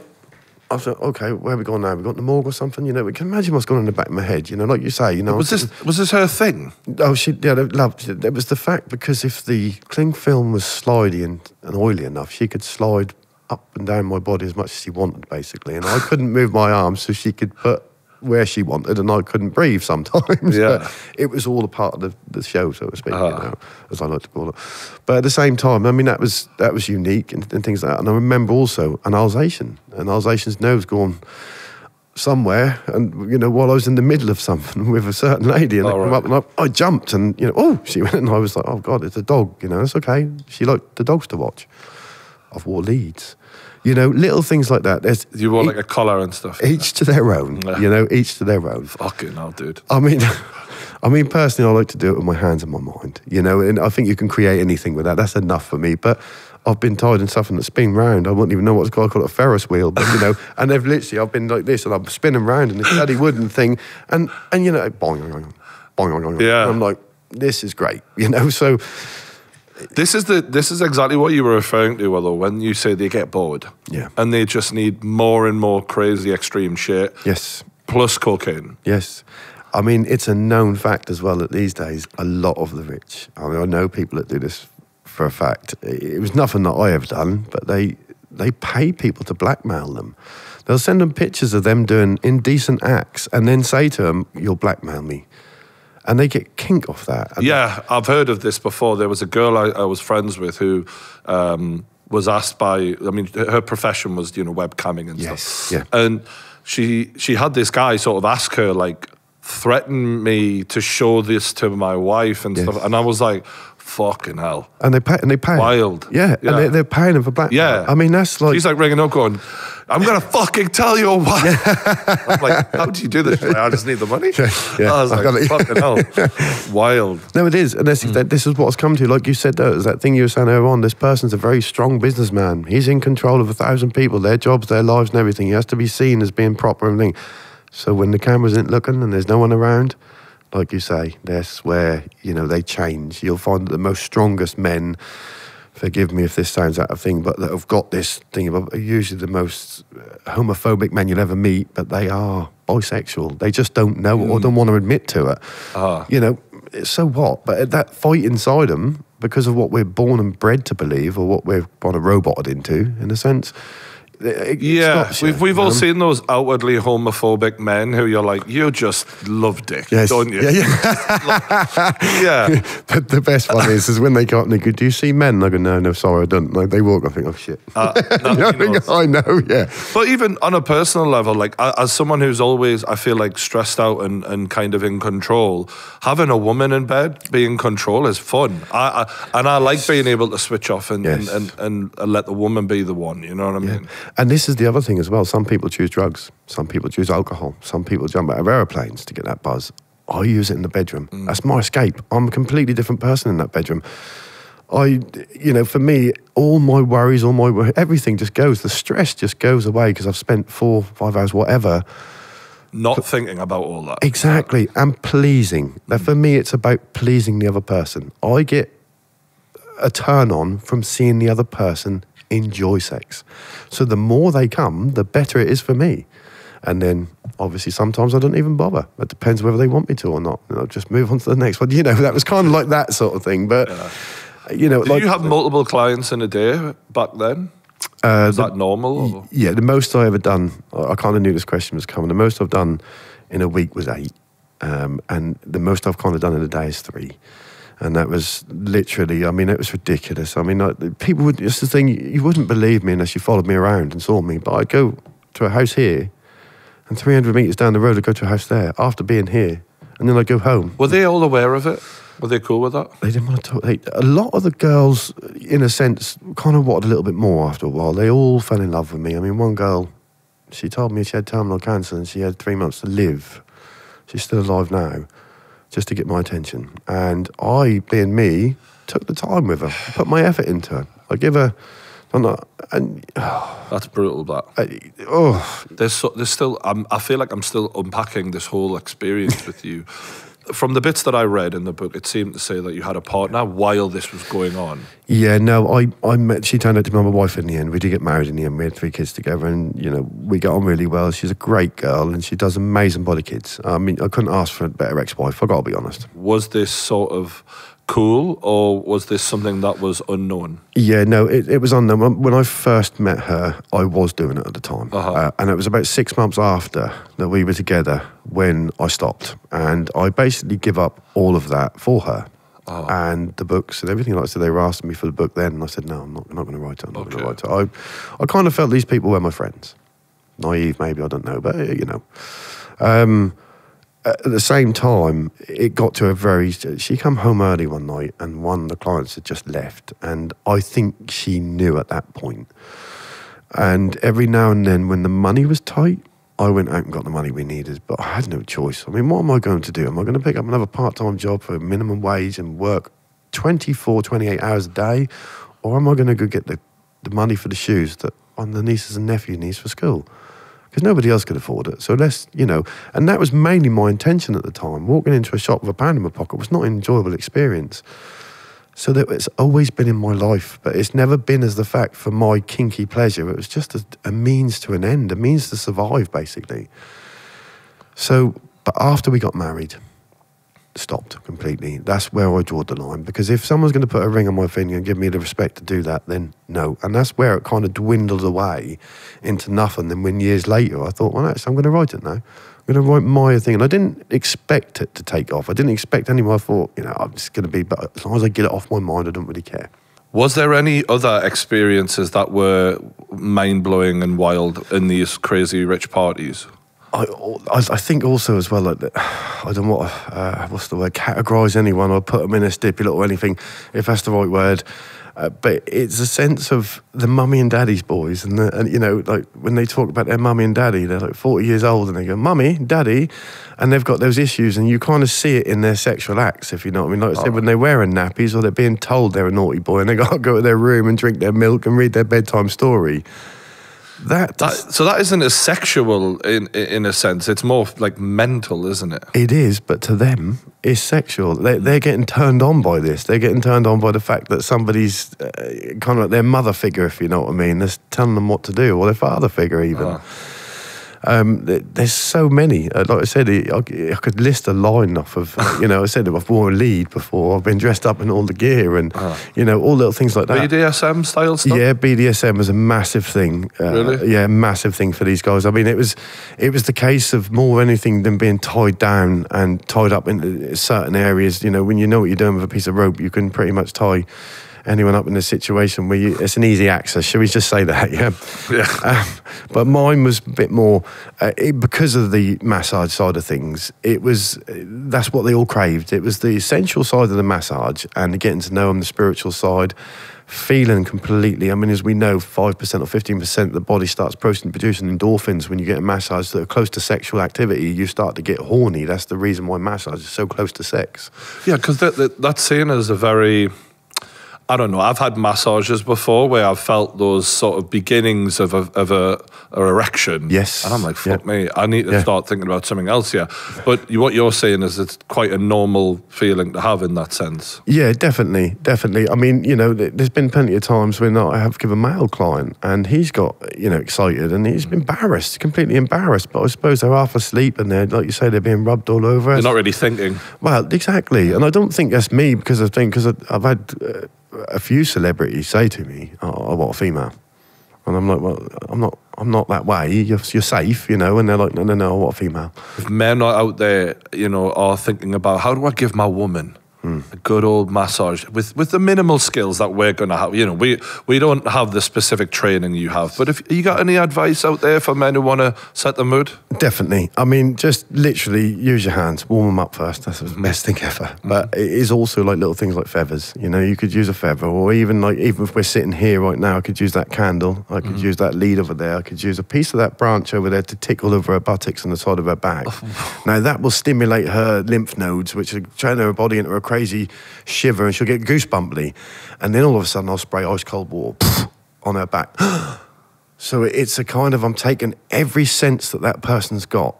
I was like, okay, where are we going now? We got the morgue or something? You know, we can imagine what's going on in the back of my head. You know, like you say, you know. Was this was this her thing? Oh, she yeah, loved it. It was the fact because if the cling film was slidey and, and oily enough, she could slide up and down my body as much as she wanted, basically. And I couldn't move my arms, so she could put where she wanted, and I couldn't breathe sometimes. [LAUGHS] Yeah. It was all a part of the, the show, so to speak, you Ah. know, as I like to call it. But at the same time, I mean, that was that was unique and, and things like that. And I remember also an Alsatian, an Alsatian's nose going somewhere, and you know, while I was in the middle of something [LAUGHS] with a certain lady, and Oh, I come right. up and I, I jumped, and you know, oh, she went, and I was like, oh god, it's a dog, you know, it's okay. She liked the dogs to watch. I've wore leads, you know, little things like that. There's You wore like a collar and stuff. each to their own, Yeah. you know, each to their own. Fucking hell, dude. I mean, [LAUGHS] I mean, personally, I like to do it with my hands and my mind, you know, and I think you can create anything with that. That's enough for me. But I've been tied in something that's spin round. I wouldn't even know what's called. I call it a Ferris wheel, but you know, [LAUGHS] and they've literally, I've been like this, and I'm spinning round in this bloody wooden thing, and and you know, boing, boing, boing, boing, boing. Yeah. And I'm like, this is great, you know. So This is the this is exactly what you were referring to, Willow, when you say they get bored. Yeah. And they just need more and more crazy extreme shit. yes, Plus cocaine. Yes. I mean, it's a known fact as well that these days, a lot of the rich, I mean, I know people that do this for a fact. It was nothing that I have done, but they, they pay people to blackmail them. They'll send them pictures of them doing indecent acts and then say to them, You'll blackmail me. And they get kink off that. Yeah, I've heard of this before. There was a girl I, I was friends with who um, was asked by, I mean, her profession was, you know, webcamming and Yes, stuff. yeah. And she she had this guy sort of ask her, like, threaten me to show this to my wife and Yes. stuff. And I was like, fucking hell. And they pay, and they pay. Wild. Yeah, Yeah. and they, they're paying them for blackmail. Yeah. I mean, that's like, She's like ringing up going, I'm going to fucking tell you wife. [LAUGHS] I'm like, how do you do this? Like, I just need the money. Yeah, I was I like, fucking hell. Wild. No, it is, and this, Mm. that, this is what's come to. Like you said, there that thing you were saying earlier on. This person's a very strong businessman. He's in control of a thousand people, their jobs, their lives, and everything. He has to be seen as being proper and everything. So when the cameras isn't looking and there's no one around, like you say, that's where you know they change. You'll find that the most strongest men. Forgive me if this sounds out of thing, but that have got this thing about usually the most homophobic men you'll ever meet, but they are bisexual. They just don't know it or don't want to admit to it Ah. you know, so what? But that fight inside them, because of what we're born and bred to believe, or what we're kind of roboted into, in a sense. It- Yeah, we've, we've all seen those outwardly homophobic men who you're like, you just love dick, Yes. don't you? Yeah, yeah. [LAUGHS] Yeah. [LAUGHS] but the best one is, is when they go up and they go, "Do you see men?" I go, "No, no, sorry, I don't." Like they walk, I think, "Oh shit." Uh, [LAUGHS] no, You know, he knows. I know, yeah. But even on a personal level, like as someone who's always, I feel like stressed out and, and kind of in control, having a woman in bed, being in control is fun. I, I and I like being able to switch off and, Yes. and, and, and let the woman be the one. You know what I mean? And this is the other thing as well. Some people choose drugs. Some people choose alcohol. Some people jump out of aeroplanes to get that buzz. I use it in the bedroom. Mm. That's my escape. I'm a completely different person in that bedroom. I, you know, for me, all my worries, all my everything just goes. The stress just goes away because I've spent four, five hours, whatever. Not thinking about all that. Exactly, and pleasing. Now, for me, it's about pleasing the other person. I get a turn on from seeing the other person enjoy sex. So the more they come, the better it is for me. And then obviously sometimes I don't even bother. It depends whether they want me to or not. And I'll just move on to the next one. [LAUGHS] You know, that was kind of like that sort of thing. But you know, Did like you have multiple clients in a day back then? uh, Is that normal? Or? Yeah, the most I ever done, I kind of knew this question was coming. The most I've done in a week was eight. Um, and the most I've kind of done in a day is three. And that was literally, I mean, it was ridiculous. I mean, like, people would, it's the thing, you wouldn't believe me unless you followed me around and saw me. But I'd go to a house here and 300 metres down the road i'd go to a house there after being here, and then i'd go home. Were they all aware of it? Were they cool with that? They didn't want to talk. They, a lot of the girls, in a sense, kind of wanted a little bit more after a while. They all fell in love with me. I mean, one girl, she told me she had terminal cancer and she had three months to live. She's still alive now, just to get my attention. And I, being me, took the time with her, put my effort into her. I give her, I'm not, and [SIGHS] That's brutal. That I, oh, there's so, there's still. I'm, I feel like I'm still unpacking this whole experience with you. From the bits that I read in the book, it seemed to say that you had a partner while this was going on. Yeah, no, I, I met, she turned out to be my wife in the end. We did get married in the end. We had three kids together and, you know, we got on really well. She's a great girl and she does amazing body kids. I mean, I couldn't ask for a better ex-wife, i got to be honest. Was this sort of cool, or was this something that was unknown? Yeah, no, it, it was unknown. When I first met her, I was doing it at the time. Uh-huh. Uh, and it was about six months after that we were together when I stopped. And I basically give up all of that for her. Oh. And the books and everything like. So they were asking me for the book then, and I said, "No, I'm not. I'm not going to write it. I'm not going to write it." I, I kind of felt these people were my friends. Naive, maybe I don't know, but uh, you know. Um, at the same time, it got to a very. She come home early one night, and one of the clients had just left, and I think she knew at that point. And every now and then, when the money was tight, I went out and got the money we needed, but I had no choice. I mean, what am I going to do? Am I going to pick up another part-time job for minimum wage and work 24, 28 hours a day, or am I going to go get the, the money for the shoes that of the nieces and nephews needs for school? Because nobody else could afford it. So let's, you know, and that was mainly my intention at the time. Walking into a shop with a pound in my pocket was not an enjoyable experience. So that it's always been in my life, but it's never been as the fact for my kinky pleasure. It was just a, a means to an end, a means to survive, basically. So, but after we got married, stopped completely. That's where I draw the line because if someone's going to put a ring on my finger and give me the respect to do that, then no. And that's where it kind of dwindled away into nothing. Then when years later, I thought, well, actually, I'm going to write it now. I'm going to write my thing. And I didn't expect it to take off. I didn't expect anyone. I thought, you know, I'm just going to be, but as long as I get it off my mind, I don't really care. Was there any other experiences that were mind blowing and wild in these crazy rich parties? I, I, think also as well, like, I don't want uh, what's the word, categorise anyone or put them in a stipulate or anything, if that's the right word. Uh, but it's a sense of the mummy and daddy's boys. And, the, and, you know, like when they talk about their mummy and daddy, they're like 40 years old and they go, mummy, daddy. And they've got those issues. And you kind of see it in their sexual acts, if you know what I mean. Like I said, when they're wearing nappies or they're being told they're a naughty boy and they got to go to their room and drink their milk and read their bedtime story. That, That, so that isn't as sexual in in a sense. It's more like mental, isn't it? It is, but to them, it's sexual. They, they're getting turned on by this. They're getting turned on by the fact that somebody's uh, kind of like their mother figure, if you know what I mean, They're telling them what to do, or their father figure, even. Ah. Um, there's so many. Uh, like I said, I, could list a line off of, you know, I said I've worn a lead before, I've been dressed up in all the gear, and, Ah. you know, all little things like that. BDSM style stuff. Yeah, BDSM was a massive thing. Uh, Really? Yeah, massive thing for these guys. I mean, it was, it was the case of more anything than being tied down and tied up in certain areas. You know, when you know what you're doing with a piece of rope, you can pretty much tie anyone up in a situation where you, it's an easy access. Should we just say that? [LAUGHS] Yeah. Yeah. Um, but mine was a bit more uh, it, because of the massage side of things. It was uh, that's what they all craved. It was the sensual side of the massage and getting to know them, the spiritual side, feeling completely. I mean, as we know, five percent or fifteen percent of the body starts processing, producing endorphins when you get a massage that are close to sexual activity. You start to get horny. That's the reason why massage is so close to sex. Yeah, because that, that, that's seen as a very, I don't know. I've had massages before where I've felt those sort of beginnings of a, of a, a erection. Yes. and I'm like, fuck Yeah. me, I need to Yeah. start thinking about something else here. But you, what you're saying is it's quite a normal feeling to have in that sense. Yeah, definitely, definitely. I mean, you know, there's been plenty of times when I have given a male client and he's got, you know, excited and he's embarrassed, completely embarrassed. But I suppose they're half asleep and they're, like you say, they're being rubbed all over. You're not really thinking. Well, exactly. And I don't think that's me because I think, because I've had uh, a few celebrities say to me, oh, I want a female. And I'm like, well, I'm not, I'm not that way. You're, you're safe, you know. And they're like, no, no, no, I want a female. If men are out there, you know, are thinking about how do I give my woman a good old massage with with the minimal skills that we're going to have. You know, we we don't have the specific training you have. But if you got any advice out there for men who want to set the mood, Definitely. I mean, just literally use your hands, warm them up first. That's the best thing ever. Mm. But it is also like little things like feathers. You know, you could use a feather, or even like even if we're sitting here right now, I could use that candle. I could mm. use that lead over there. I could use a piece of that branch over there to tickle over her buttocks and the side of her back. Oh. now that will stimulate her lymph nodes, which are turn her body into a crazy shiver, and she'll get goosebumply. And then all of a sudden, I'll spray ice cold water on her back. [GASPS] So it's a kind of I'm taking every sense that that person's got,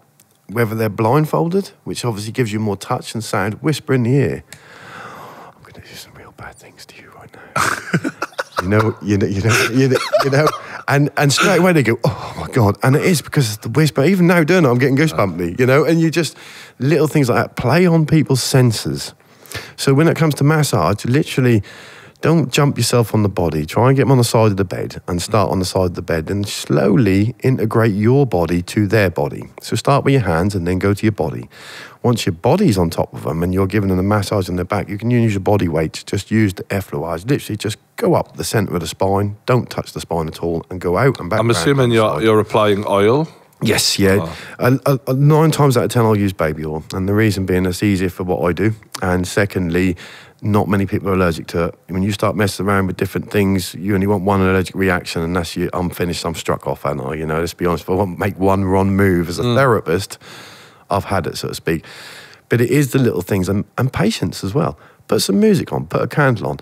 whether they're blindfolded, which obviously gives you more touch and sound, whisper in the ear. I'm going to do some real bad things to you right now. [LAUGHS] you know, you know, you know, you know, you know, and and straight away they go, oh my god, and it is because the whisper. Even now doing it, I'm getting goosebumpy, you know, and you just little things like that play on people's senses. So when it comes to massage, literally don't jump yourself on the body. Try and get them on the side of the bed and start on the side of the bed and slowly integrate your body to their body. So start with your hands and then go to your body. Once your body's on top of them and you're giving them a massage on their back, you can use your body weight. Just use the effleurage. Literally just go up the center of the spine. Don't touch the spine at all and go out and back. I'm assuming you're you're applying oil. Yes, yeah. And, uh, uh, nine times out of ten, I'll use baby oil, and the reason being it's easier for what I do, and secondly, not many people are allergic to it. When you start messing around with different things, you only want one allergic reaction, and that's you. I'm finished. I'm struck off, and I, you know, let's be honest. If I want make one wrong move as a therapist, I've had it, so to speak. But it is the little things and, and patience as well. Put some music on, put a candle on,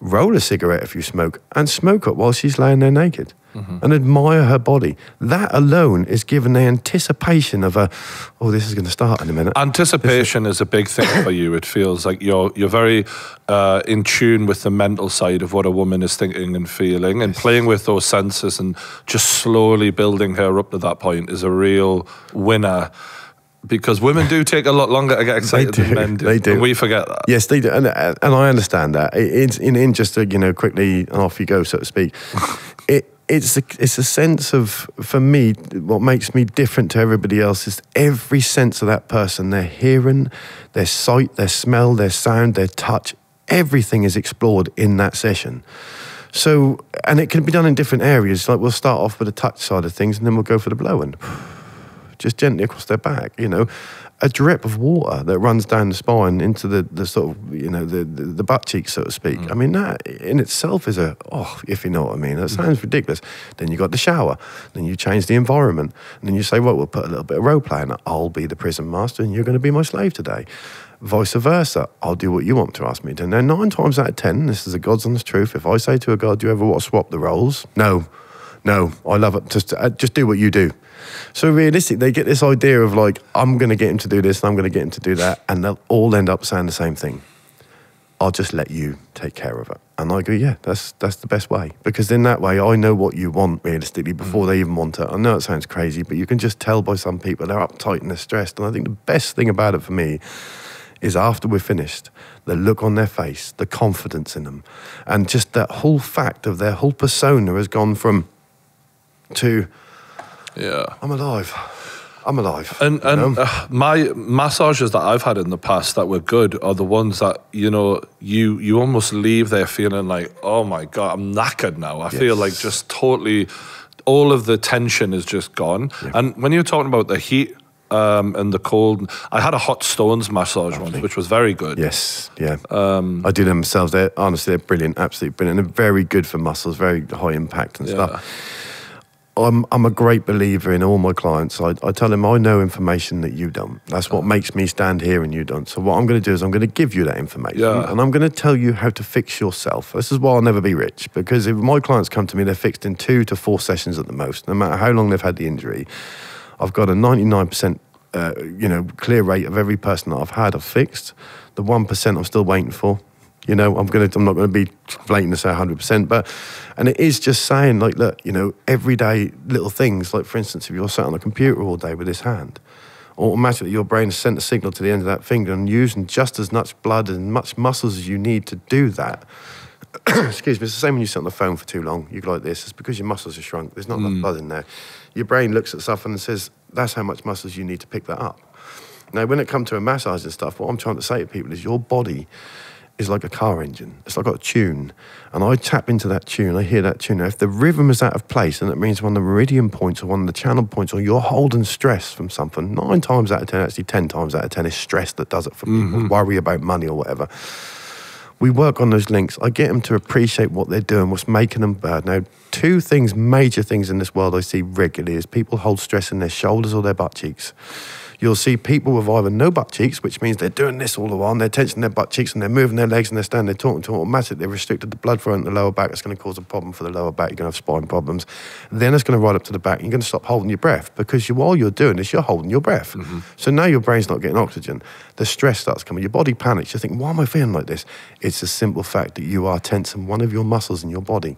roll a cigarette if you smoke, and smoke it while she's laying there naked. And admire her body. That alone is given the anticipation of a, oh, this is going to start in a minute. Anticipation is a big thing for you. It feels like you're you're very uh, in tune with the mental side of what a woman is thinking and feeling, and playing with those senses and just slowly building her up to that point is a real winner. Because women do take a lot longer to get excited do, than men do. they do. And we forget that. Yes, they do, and and I understand that. It, it's in, in just a, you know quickly and off you go, so to speak. it it's a, it's a sense of for me what makes me different to everybody else is every sense of that person, their hearing, their sight, their smell, their sound, their touch. Everything is explored in that session. So, and it can be done in different areas. Like we'll start off with the touch side of things, and then we'll go for the blowing [SIGHS] just gently across their back, you know, a drip of water that runs down the spine into the, the sort of, you know, the, the, the butt cheek, so to speak. Mm. I mean, that in itself is a, oh, if you know what I mean. That mm. sounds ridiculous. Then you got the shower, then you change the environment, and then you say, well, we'll put a little bit of role play in it. I'll be the prison master and you're going to be my slave today. Vice versa. I'll do what you want to ask me to. Now, nine times out of ten, this is a God's honest truth. If I say to a God, do you ever want to swap the roles? No. No, I love it. Just, uh, just do what you do. So realistic, they get this idea of like, I'm going to get him to do this and I'm going to get him to do that, and they'll all end up saying the same thing. I'll just let you take care of it. And I go, yeah, that's that's the best way because in that way I know what you want realistically before they even want it. I know it sounds crazy, but you can just tell by some people they're uptight and they're stressed. And I think the best thing about it for me is after we're finished, the look on their face, the confidence in them, and just that whole fact of their whole persona has gone from to Yeah. I'm alive. I'm alive. And and uh, my massages that I've had in the past that were good are the ones that you know you you almost leave there feeling like oh my god I'm knackered now. I feel like just totally all of the tension is just gone. And when you're talking about the heat um, and the cold, I had a hot stones massage once, which was very good. Yes, yeah. Um, I do them myself. They're honestly they're brilliant, absolutely brilliant. They're very good for muscles, very high impact and Yeah. stuff. I'm I'm a great believer in all my clients. I, I tell them I know information that you don't. That's what makes me stand here and you don't. So what I'm going to do is I'm going to give you that information, Yeah. and I'm going to tell you how to fix yourself. This is why I'll never be rich because if my clients come to me, they're fixed in two to four sessions at the most, no matter how long they've had the injury. I've got a 99%, uh, you know, clear rate of every person that I've had. I've fixed. The one percent I'm still waiting for. You know, I'm gonna. I'm not gonna be blatant to say 100, percent but, and it is just saying like, look, you know, everyday little things. Like for instance, if you're sat on a computer all day with this hand, automatically your brain has sent a signal to the end of that finger and using just as much blood and much muscles as you need to do that. [CLEARS THROAT] excuse me, it's the same when you sit on the phone for too long. You go like this. It's because your muscles are shrunk. There's not enough hmm. blood in there. Your brain looks at stuff and says, that's how much muscles you need to pick that up. Now, when it comes to a massage and stuff, what I'm trying to say to people is your body is like a car engine. It's like got a tune. And I tap into that tune, I hear that tune. Now, if the rhythm is out of place, then it means one of the meridian points or one of the channel points, or you're holding stress from something, nine times out of 10, actually 10 times out of 10 is stress that does it for people, mm-hmm. worry about money or whatever. We work on those links. I get them to appreciate what they're doing, what's making them bad. Now, two things, major things in this world I see regularly is people hold stress in their shoulders or their butt cheeks. You'll see people with either no butt cheeks, which means they're doing this all the while, and they're tensioning their butt cheeks and they're moving their legs and they're standing, they're talking to automatically, they've restricted the blood flow in the lower back. It's going to cause a problem for the lower back. You're going to have spine problems. Then it's going to ride up to the back. And you're going to stop holding your breath because you, while you're doing this, you're holding your breath. Mm-hmm. So now your brain's not getting oxygen. The stress starts coming. Your body panics. You think, why am I feeling like this? It's a simple fact that you are tensing one of your muscles in your body.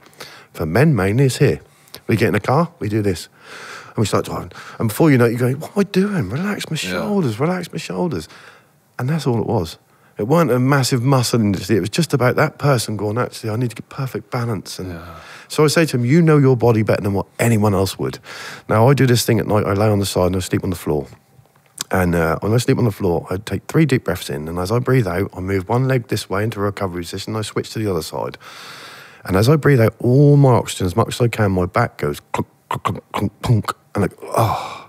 For men, mainly, it's here. We get in a car, we do this. And we start driving. And before you know it, you're going, what am I doing? Relax my shoulders, relax my shoulders. And that's all it was. It weren't a massive muscle industry. It was just about that person going, actually, I need to get perfect balance. And so I say to him, you know your body better than what anyone else would. Now, I do this thing at night. I lay on the side and I sleep on the floor. And uh, when I sleep on the floor, I take three deep breaths in. And as I breathe out, I move one leg this way into a recovery position. I switch to the other side. And as I breathe out all my oxygen as much as I can, my back goes clunk, clunk, clunk, clunk, clunk, and like, oh.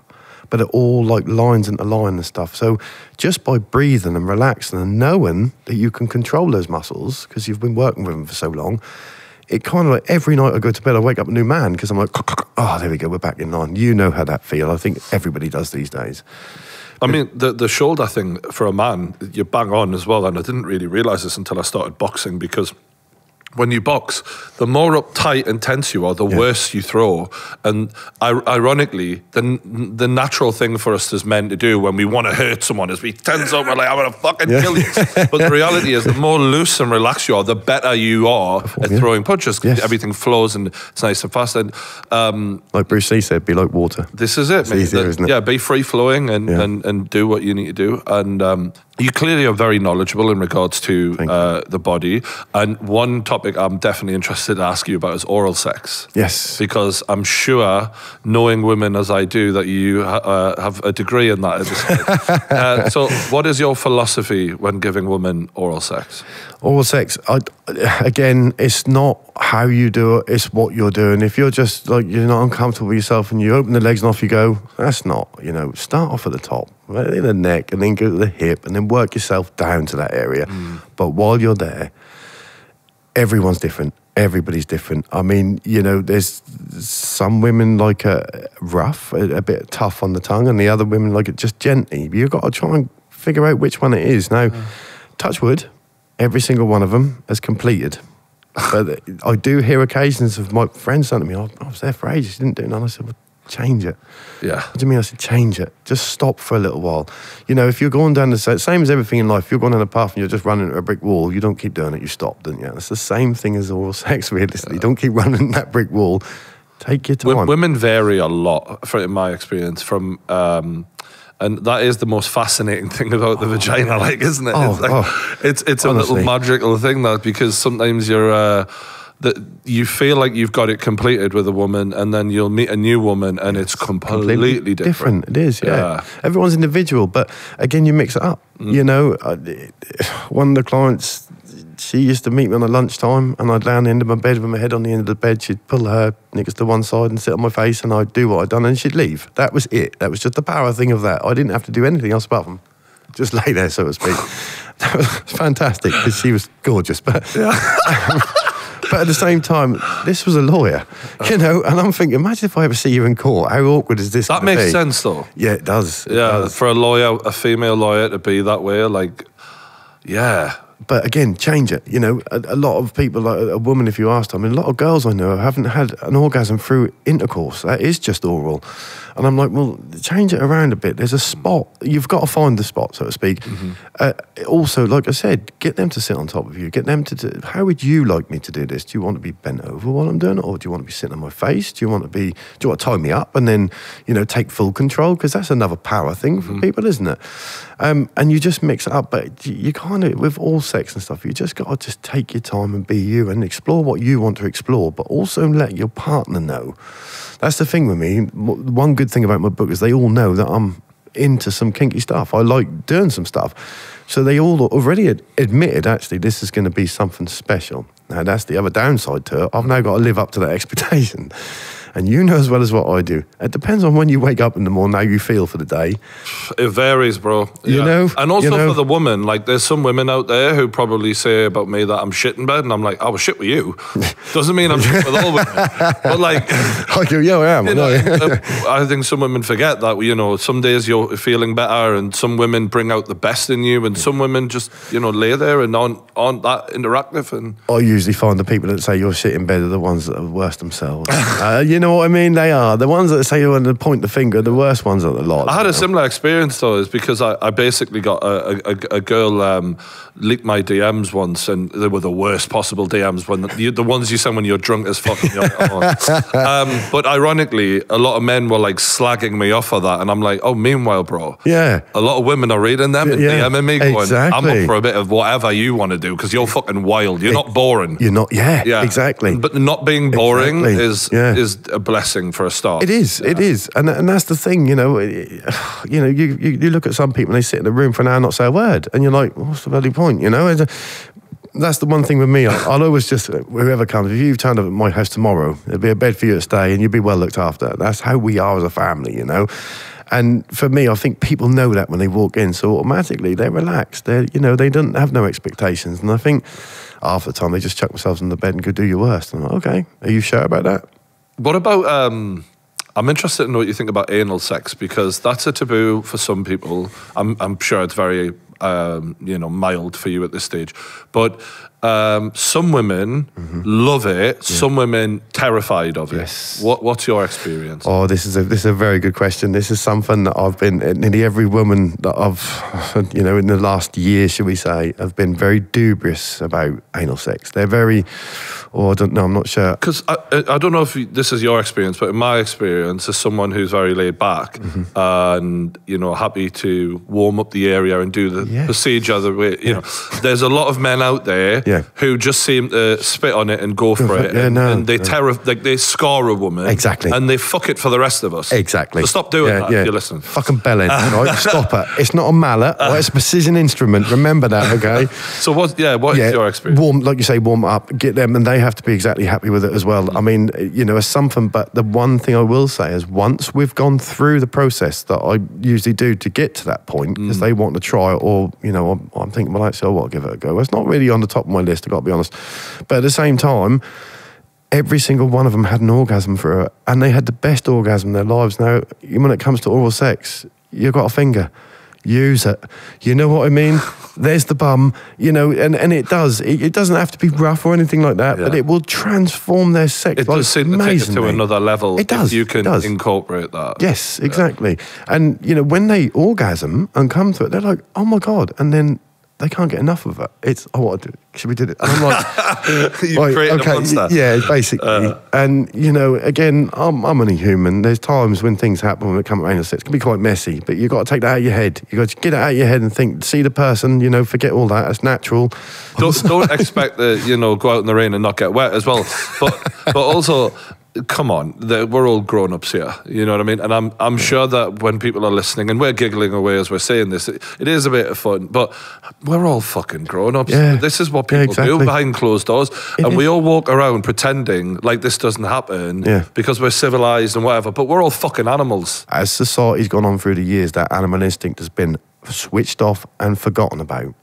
But it all like lines into line and stuff. So just by breathing and relaxing and knowing that you can control those muscles because you've been working with them for so long, it kind of like every night I go to bed, I wake up a new man because I'm like, oh, there we go, we're back in line. You know how that feel. I think everybody does these days. I mean, the the shoulder thing for a man, you bang on as well. And I didn't really realize this until I started boxing because when you box, the more uptight and tense you are, the worse you throw. And ironically, the the natural thing for us as men to do when we want to hurt someone is we tense up. We're like, I'm gonna fucking kill you. [LAUGHS] But the reality is, the more loose and relaxed you are, the better you are at yeah. throwing punches. Yes. Everything flows and it's nice and fast. And um, Like Bruce Lee said, be like water. this is it, mate. easier, That- isn't it? Yeah, be free flowing and, Yeah. and, and do what you need to do. And um, you clearly are very knowledgeable in regards to uh, the body. And one topic I'm definitely interested to ask you about is oral sex. Yes. Because I'm sure, knowing women as I do, that you uh, have a degree in that. At this stage. [LAUGHS] uh, so, what is your philosophy when giving women oral sex? Oral sex, I, again, it's not how you do it, it's what you're doing. If you're just like, you're not uncomfortable with yourself and you open the legs and off you go, that's not, you know, start off at the top, right in the neck and then go to the hip and then work yourself down to that area. But while you're there, everyone's different. Everybody's different. I mean, you know, there's some women like a rough, a, a bit tough on the tongue, and the other women like it just gently. You've got to try and figure out which one it is. Now, touch wood, every single one of them has completed. but I do hear occasions of my friends saying to me, "Oh, I was there for ages, didn't do none. I said, well, change it. Yeah. What do you mean? I said, change it. Just stop for a little while. You know, if you're going down the same, same as everything in life, if you're going down a path and you're just running into a brick wall, you don't keep doing it, you stop, don't you? It's the same thing as oral [LAUGHS] sex, realistically. Don't keep running that brick wall. Take your time. Women vary a lot, for, in my experience, from. Um, and that is the most fascinating [LAUGHS] thing about the vagina, like, isn't it? Oh, it's, like, oh. it's it's a little magical thing that because sometimes you're uh, that you feel like you've got it completed with a woman, and then you'll meet a new woman, and it's completely, different. different. It is, yeah. Yeah. Everyone's individual, but again, you mix it up. Mm. You know, I, one of the clients, she used to meet me on a lunchtime, and I'd lay on the end of my bed with my head on the end of the bed. She'd pull her knickers to one side and sit on my face, and I'd do what I'd done, and she'd leave. That was it. That was just the power thing of that. I didn't have to do anything else apart from just [LAUGHS] lay there, so to speak. [LAUGHS] that was fantastic because she was gorgeous, but. [LAUGHS] But at the same time, this was a lawyer, you uh. know, and I'm thinking, imagine if I ever see you in court. How awkward is this? That makes be? sense, though. Yeah, it does. It Yeah, does. for a lawyer, a female lawyer to be that way, like, yeah, But again, change it. You know, a, a lot of people, like a woman, if you asked I mean, a lot of girls I know haven't had an orgasm through intercourse. That is just oral. And I'm like, well, change it around a bit. There's a spot. You've got to find the spot, so to speak. Uh, also, like I said, get them to sit on top of you. Get them to. Do, how would you like me to do this? Do you want to be bent over while I'm doing it, or do you want to be sitting on my face? Do you want to be? Do you want to tie me up and then, you know, take full control? Because that's another power thing for people, isn't it? Um, and you just mix it up, but you, kind of with all sex and stuff, you just got to just take your time and be you and explore what you want to explore, but also let your partner know. That's the thing with me. One good thing about my book is they all know that I'm into some kinky stuff. I like doing some stuff. So they all already ad- admitted actually this is going to be something special. Now that's the other downside to it. I've now got to live up to that [LAUGHS] expectation. And you know as well as what I do. It depends on when you wake up in the morning, how you feel for the day. It varies, bro. You know, and also you know. for the woman, like there's some women out there who probably say about me that I'm shit in bed, and I'm like, I was shit with you. [LAUGHS] Doesn't mean I'm shit with all women, but like. [LAUGHS] I go, yeah, I am. I You know. uh, [LAUGHS] I think some women forget that you know some days you're feeling better, and some women bring out the best in you, and some women just you know lay there and aren't aren't that interactive. And I usually find the people that say you're shit in bed are the ones that are worse themselves. uh, you know what I mean? They are. The ones that say you want to point the finger, the worst ones are the lot. I had a similar experience though, is because I, I basically got a, a, a girl um, leaked my DMs once, and they were the worst possible DMs when the, the ones you send when you're drunk as fuck. and you're like, [LAUGHS] um, but ironically, a lot of men were like slagging me off for that, and I'm like, oh, meanwhile, bro, Yeah. a lot of women are reading them and Yeah, DMing me, going, I'm up for a bit of whatever you want to do because you're fucking wild. You're not boring. You're not, yeah, Yeah, exactly. But not being boring Exactly, is yeah. is a blessing for a start. It is, it is, and and that's the thing, you know. it- [SIGHS] You know, you, you you look at some people and they sit in a room for an hour and not say a word, and you're like, what's the bloody point, you know? It's a- uh, that's the one thing with me. I'll always just uh, whoever comes. If you turned up at my house tomorrow, there'll be a bed for you to stay, and you'd be well looked after. That's how we are as a family, you know. And for me, I think people know that when they walk in, so automatically they're relaxed. They, you know, they don't have no expectations, and I think half the time they just chuck themselves in the bed and go do your worst. And I'm like, okay, are you sure about that? What about? Um, I'm interested to know what you think about anal sex because that's a taboo for some people. I'm, I'm sure it's very, um, you know, mild for you at this stage, but um, some women love it. Some women terrified of it. Yes. What What's your experience? Oh, this is a this is a very good question. This is something that I've been nearly every woman that I've [LAUGHS] you know in the last year, should we say, have been very dubious about anal sex. They're very, oh, I don't know, I'm not sure. Because I, I I don't know if this is your experience, but in my experience, as someone who's very laid back Mm-hmm. and you know happy to warm up the area and do the Yes. procedure the way you know, there's a lot of men out there Yeah. Who just seem to uh, spit on it and go for it. Yeah, and, no, and they no. terror like they scar a woman Exactly. and they fuck it for the rest of us Exactly. So stop doing that if you listen. Fucking bellend, [LAUGHS] right? Stop it. It's not a mallet. right? It's a precision instrument. Remember that, okay? [LAUGHS] So what? Yeah, what is your experience? Warm, like you say, warm up, get them, and they have to be exactly happy with it as well. I mean, you know, it's something. But the one thing I will say is, once we've gone through the process that I usually do to get to that point, because mm. they want to try it, or you know, I'm, I'm thinking, well, actually, I'll give it a go. It's not really on the top of my list. I've got to be honest. But at the same time. Every single one of them had an orgasm for it, and they had the best orgasm in their lives. Now, when it comes to oral sex, you've got a finger use it. You know what I mean? [LAUGHS] There's the bum, you know, and, and it does. It, it doesn't have to be rough or anything like that, but it will transform their sex. It does seem to to another level. It does. You can does. incorporate that. Yes, exactly. And you know, when they orgasm and come to it, they're like, "Oh my god!" And then they can't get enough of it. It's, "Oh, what I do? It. Should we do it?" And I'm like, [LAUGHS] you Right, [LAUGHS] created okay, a monster. Yeah, basically. Uh. and you know, again, I'm, I'm only human. There's times when things happen when it comes sex. It can be quite messy, but you've got to take that out of your head. You've got to get it out of your head and think, see the person, you know, forget all that. It's natural. don't, don't expect to you know go out in the rain and not get wet as well. But but also, come on, we're all grown ups here. You know what I mean? And I'm I'm sure that when people are listening and we're giggling away as we're saying this, it, it is a bit of fun. But we're all fucking grown ups. Yeah. This is what Yeah, people do behind closed doors, It and is. we all walk around pretending like this doesn't happen Yeah. because we're civilized and whatever. But we're all fucking animals. As society's gone on through the years, that animal instinct has been switched off and forgotten about.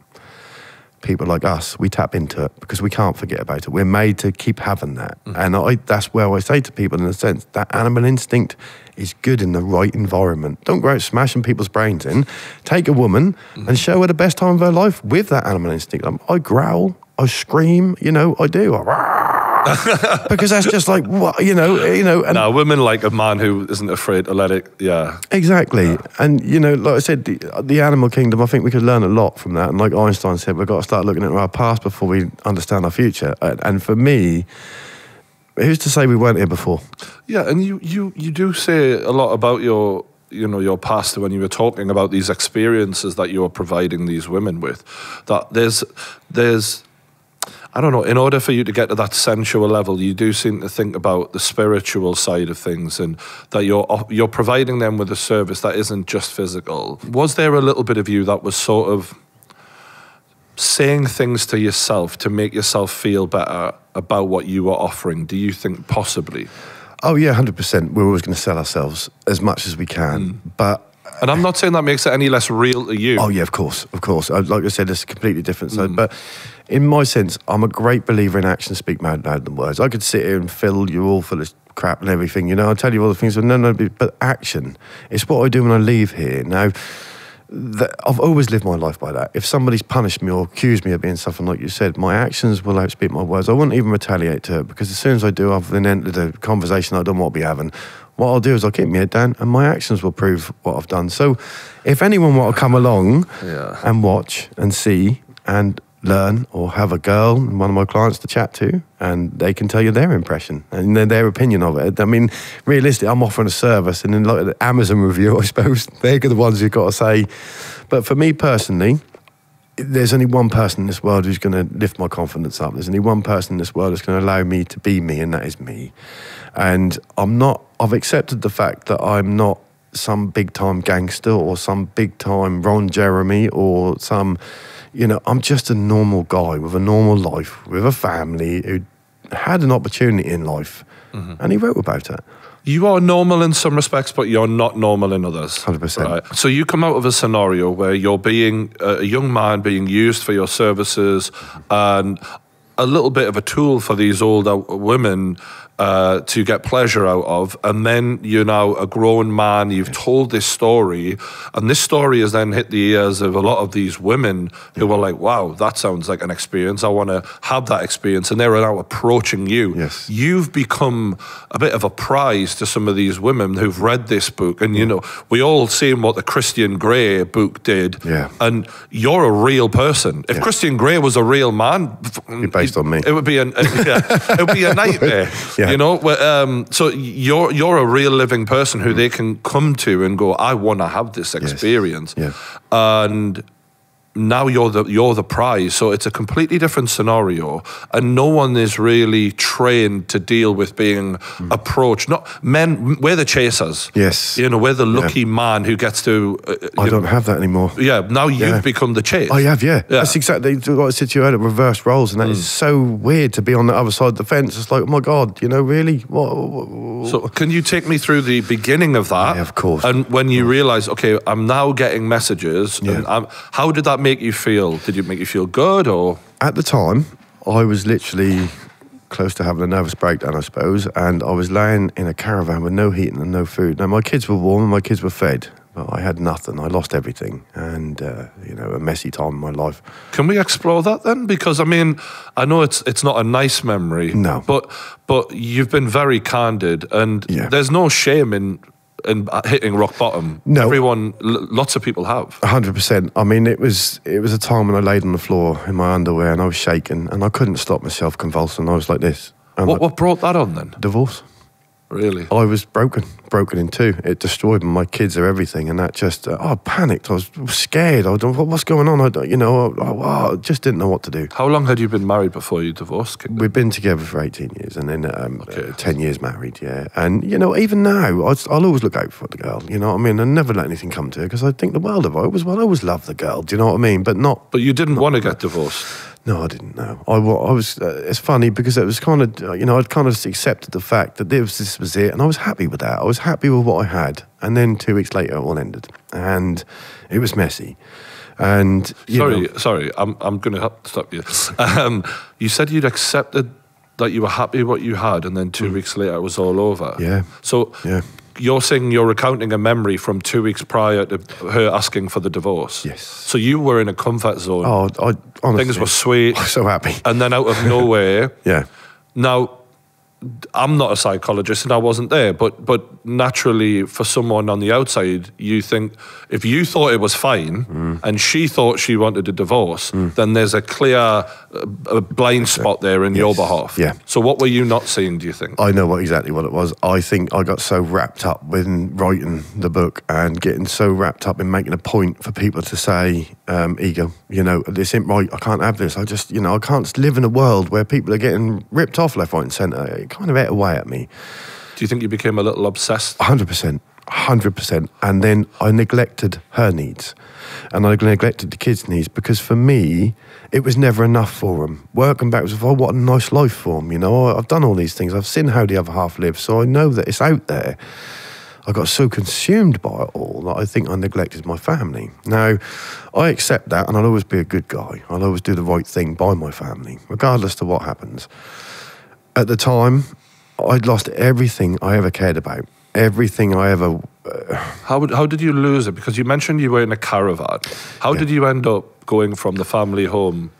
People like us, we tap into it because we can't forget about it. We're made to keep having that. Mm. And I, that's where I say to people, in a sense, that animal instinct is good in the right environment. Don't go out smashing people's brains in. Take a woman mm. and show her the best time of her life with that animal instinct. I growl, I scream, you know, I do. [LAUGHS] because that's just like, what, you know, eh, you know, and Now, women like a man who isn't afraid to let it. Yeah, Exactly. And, you know, like I said, the, the animal kingdom, I think we could learn a lot from that. And like Einstein said, we've got to start looking at our past before we understand our future. And, and for me, who's to say we weren't here before? Yeah, and you, you, you do say a lot about your you know your past when you were talking about these experiences that you are providing these women with. That there's there's I don't know. In order for you to get to that sensual level, you do seem to think about the spiritual side of things, and that you're you're providing them with a service that isn't just physical. Was there a little bit of you that was sort of saying things to yourself to make yourself feel better about what you were offering? Do you think possibly? Oh yeah, hundred percent. We're always going to sell ourselves as much as we can, but And I'm not saying that makes it any less real to you. Oh yeah, of course, of course. Uh, Like I said, it's a completely different Mm. side. But in my sense, I'm a great believer in action speak more loud than words. I could sit here and fill you all full of crap and everything. You know, I'll tell you all the things. But no, no, but- but action. It's what I do when I leave here. Now, that, I've always lived my life by that. If somebody's punished me or accused me of being something like you said, my actions will outspeak my words. I wouldn't even retaliate to it because as soon as I do, I've then entered a conversation I don't want to be having. What I'll do is I'll keep my head down and my actions will prove what I've done. So if anyone want to come along Yeah. and watch and see and learn or have a girl, one of my clients to chat to, and they can tell you their impression and their, their opinion of it. I mean, realistically, I'm offering a service, and then like the Amazon review, [LAUGHS] I suppose they're the ones who've got to say. But for me personally, there's only one person in this world who's going to lift my confidence up. There's only one person in this world that's going to allow me to be me, and that is me. And I'm not. I've accepted the fact that I'm not some big time gangster or some big time Ron Jeremy or some. You know, I'm just a normal guy with a normal life, with a family who had an opportunity in life, and he wrote about it. You are normal in some respects, but you're not normal in others. 100%. Right. So you come out of a scenario where you're being uh, a young man being used for your services and a little bit of a tool for these older women uh, to get pleasure out of, and then you're now a grown man. You've told this story, and this story has then hit the ears of a lot of these women who were like, "Wow, that sounds like an experience. I want to have that experience." And they're now approaching you. Yes. You've become a bit of a prize to some of these women who've read this book, and you know, we all seen what the Christian Grey book did. Yeah. And you're a real person. If Christian Grey was a real man, Be based on me. it would be an [LAUGHS] yeah, it would be a [LAUGHS] nightmare. Yeah. You know, um, so you're you're a real living person who they can come to and go, I want to have this experience, Yeah. and now you're the you're the prize. So it's a completely different scenario, and no one is really trained to deal with being approached. Not men, we're the chasers. Yes. you know, we're the lucky man who gets to. Uh, I don't know, have that anymore. yeah, now you've Yeah. become the chase. I have, yeah. Yeah. That's exactly what I said to you earlier, reverse roles. And that is so weird to be on the other side of the fence. It's like, oh my God, you know, really? What? what- So, can you take me through the beginning of that? Yeah, of course. And when you realize, okay, I'm now getting messages. And Yeah. I'm, how did that make you feel? Did it make you feel good or? At the time, I was literally close to having a nervous breakdown, I suppose. And I was laying in a caravan with no heating and no food. Now, my kids were warm and my kids were fed, but I had nothing. I lost everything. And, uh, you know, a messy time in my life. Can we explore that then? Because I mean, I know it's it's not a nice memory. No. But but you've been very candid, and Yeah. there's no shame in in uh, hitting rock bottom. No. Everyone, lots of people have. hundred percent. I mean, it was it was a time when I laid on the floor in my underwear and I was shaking and I couldn't stop myself convulsing. I was like this. What like, what brought that on then? divorce. Really? I was broken, broken in two. It destroyed me. my kids are everything, and that just uh, I panicked. I was scared. I don't what's going on. I don't, you know, I, I, I just didn't know what to do. How long had you been married before you divorced? We've been together for 18 years and then um, Okay. uh, 10 years married, yeah. And, you know, even now, I'll, I'll always look out for the girl, you know what I mean? And never let anything come to her because I think the world of her. I always, well, I always love the girl, do you know what I mean? But not, But you didn't want to get divorced. No, I didn't know. I, I was, uh, it's funny because it was kind of, uh, you know, I'd kind of accepted the fact that this, this was it and I was happy with that. I was happy with what I had. And then two weeks later, it all ended. And it was messy. And, you sorry, know, sorry, I'm I'm going to stop you. Um, you said you'd accepted that you were happy with what you had, and then two weeks later it was all over. Mm. Yeah. So Yeah. You're saying you're recounting a memory from two weeks prior to her asking for the divorce. Yes. So you were in a comfort zone. oh, I honestly, Things were sweet, [LAUGHS] I was so happy. and then out of nowhere, [LAUGHS] Yeah. now. I'm not a psychologist and I wasn't there, but but naturally, for someone on the outside, you think if you thought it was fine Mm. and she thought she wanted a divorce, then there's a clear uh, a blind spot there in your behalf. Yeah. So what were you not seeing? Do you think? I know what exactly what it was. I think I got so wrapped up in writing the book and getting so wrapped up in making a point for people to say, um, ego, you know, this ain't right. I can't have this. I just, you know, I can't live in a world where people are getting ripped off left, right, and centre. Kind of ate away at me. Do you think you became a little obsessed? 100%. 100%. And then I neglected her needs. And I neglected the kids' needs because for me, it was never enough for them. Working backwards, oh, what a nice life for them. You know, I've done all these things. I've seen how the other half lives. So I know that it's out there. I got so consumed by it all that I think I neglected my family. Now, I accept that and I'll always be a good guy. I'll always do the right thing by my family, regardless of what happens. At the time, I'd lost everything I ever cared about. Everything I ever How would, how did you lose it? Because you mentioned you were in a caravan. How Yeah. did you end up going from the family home?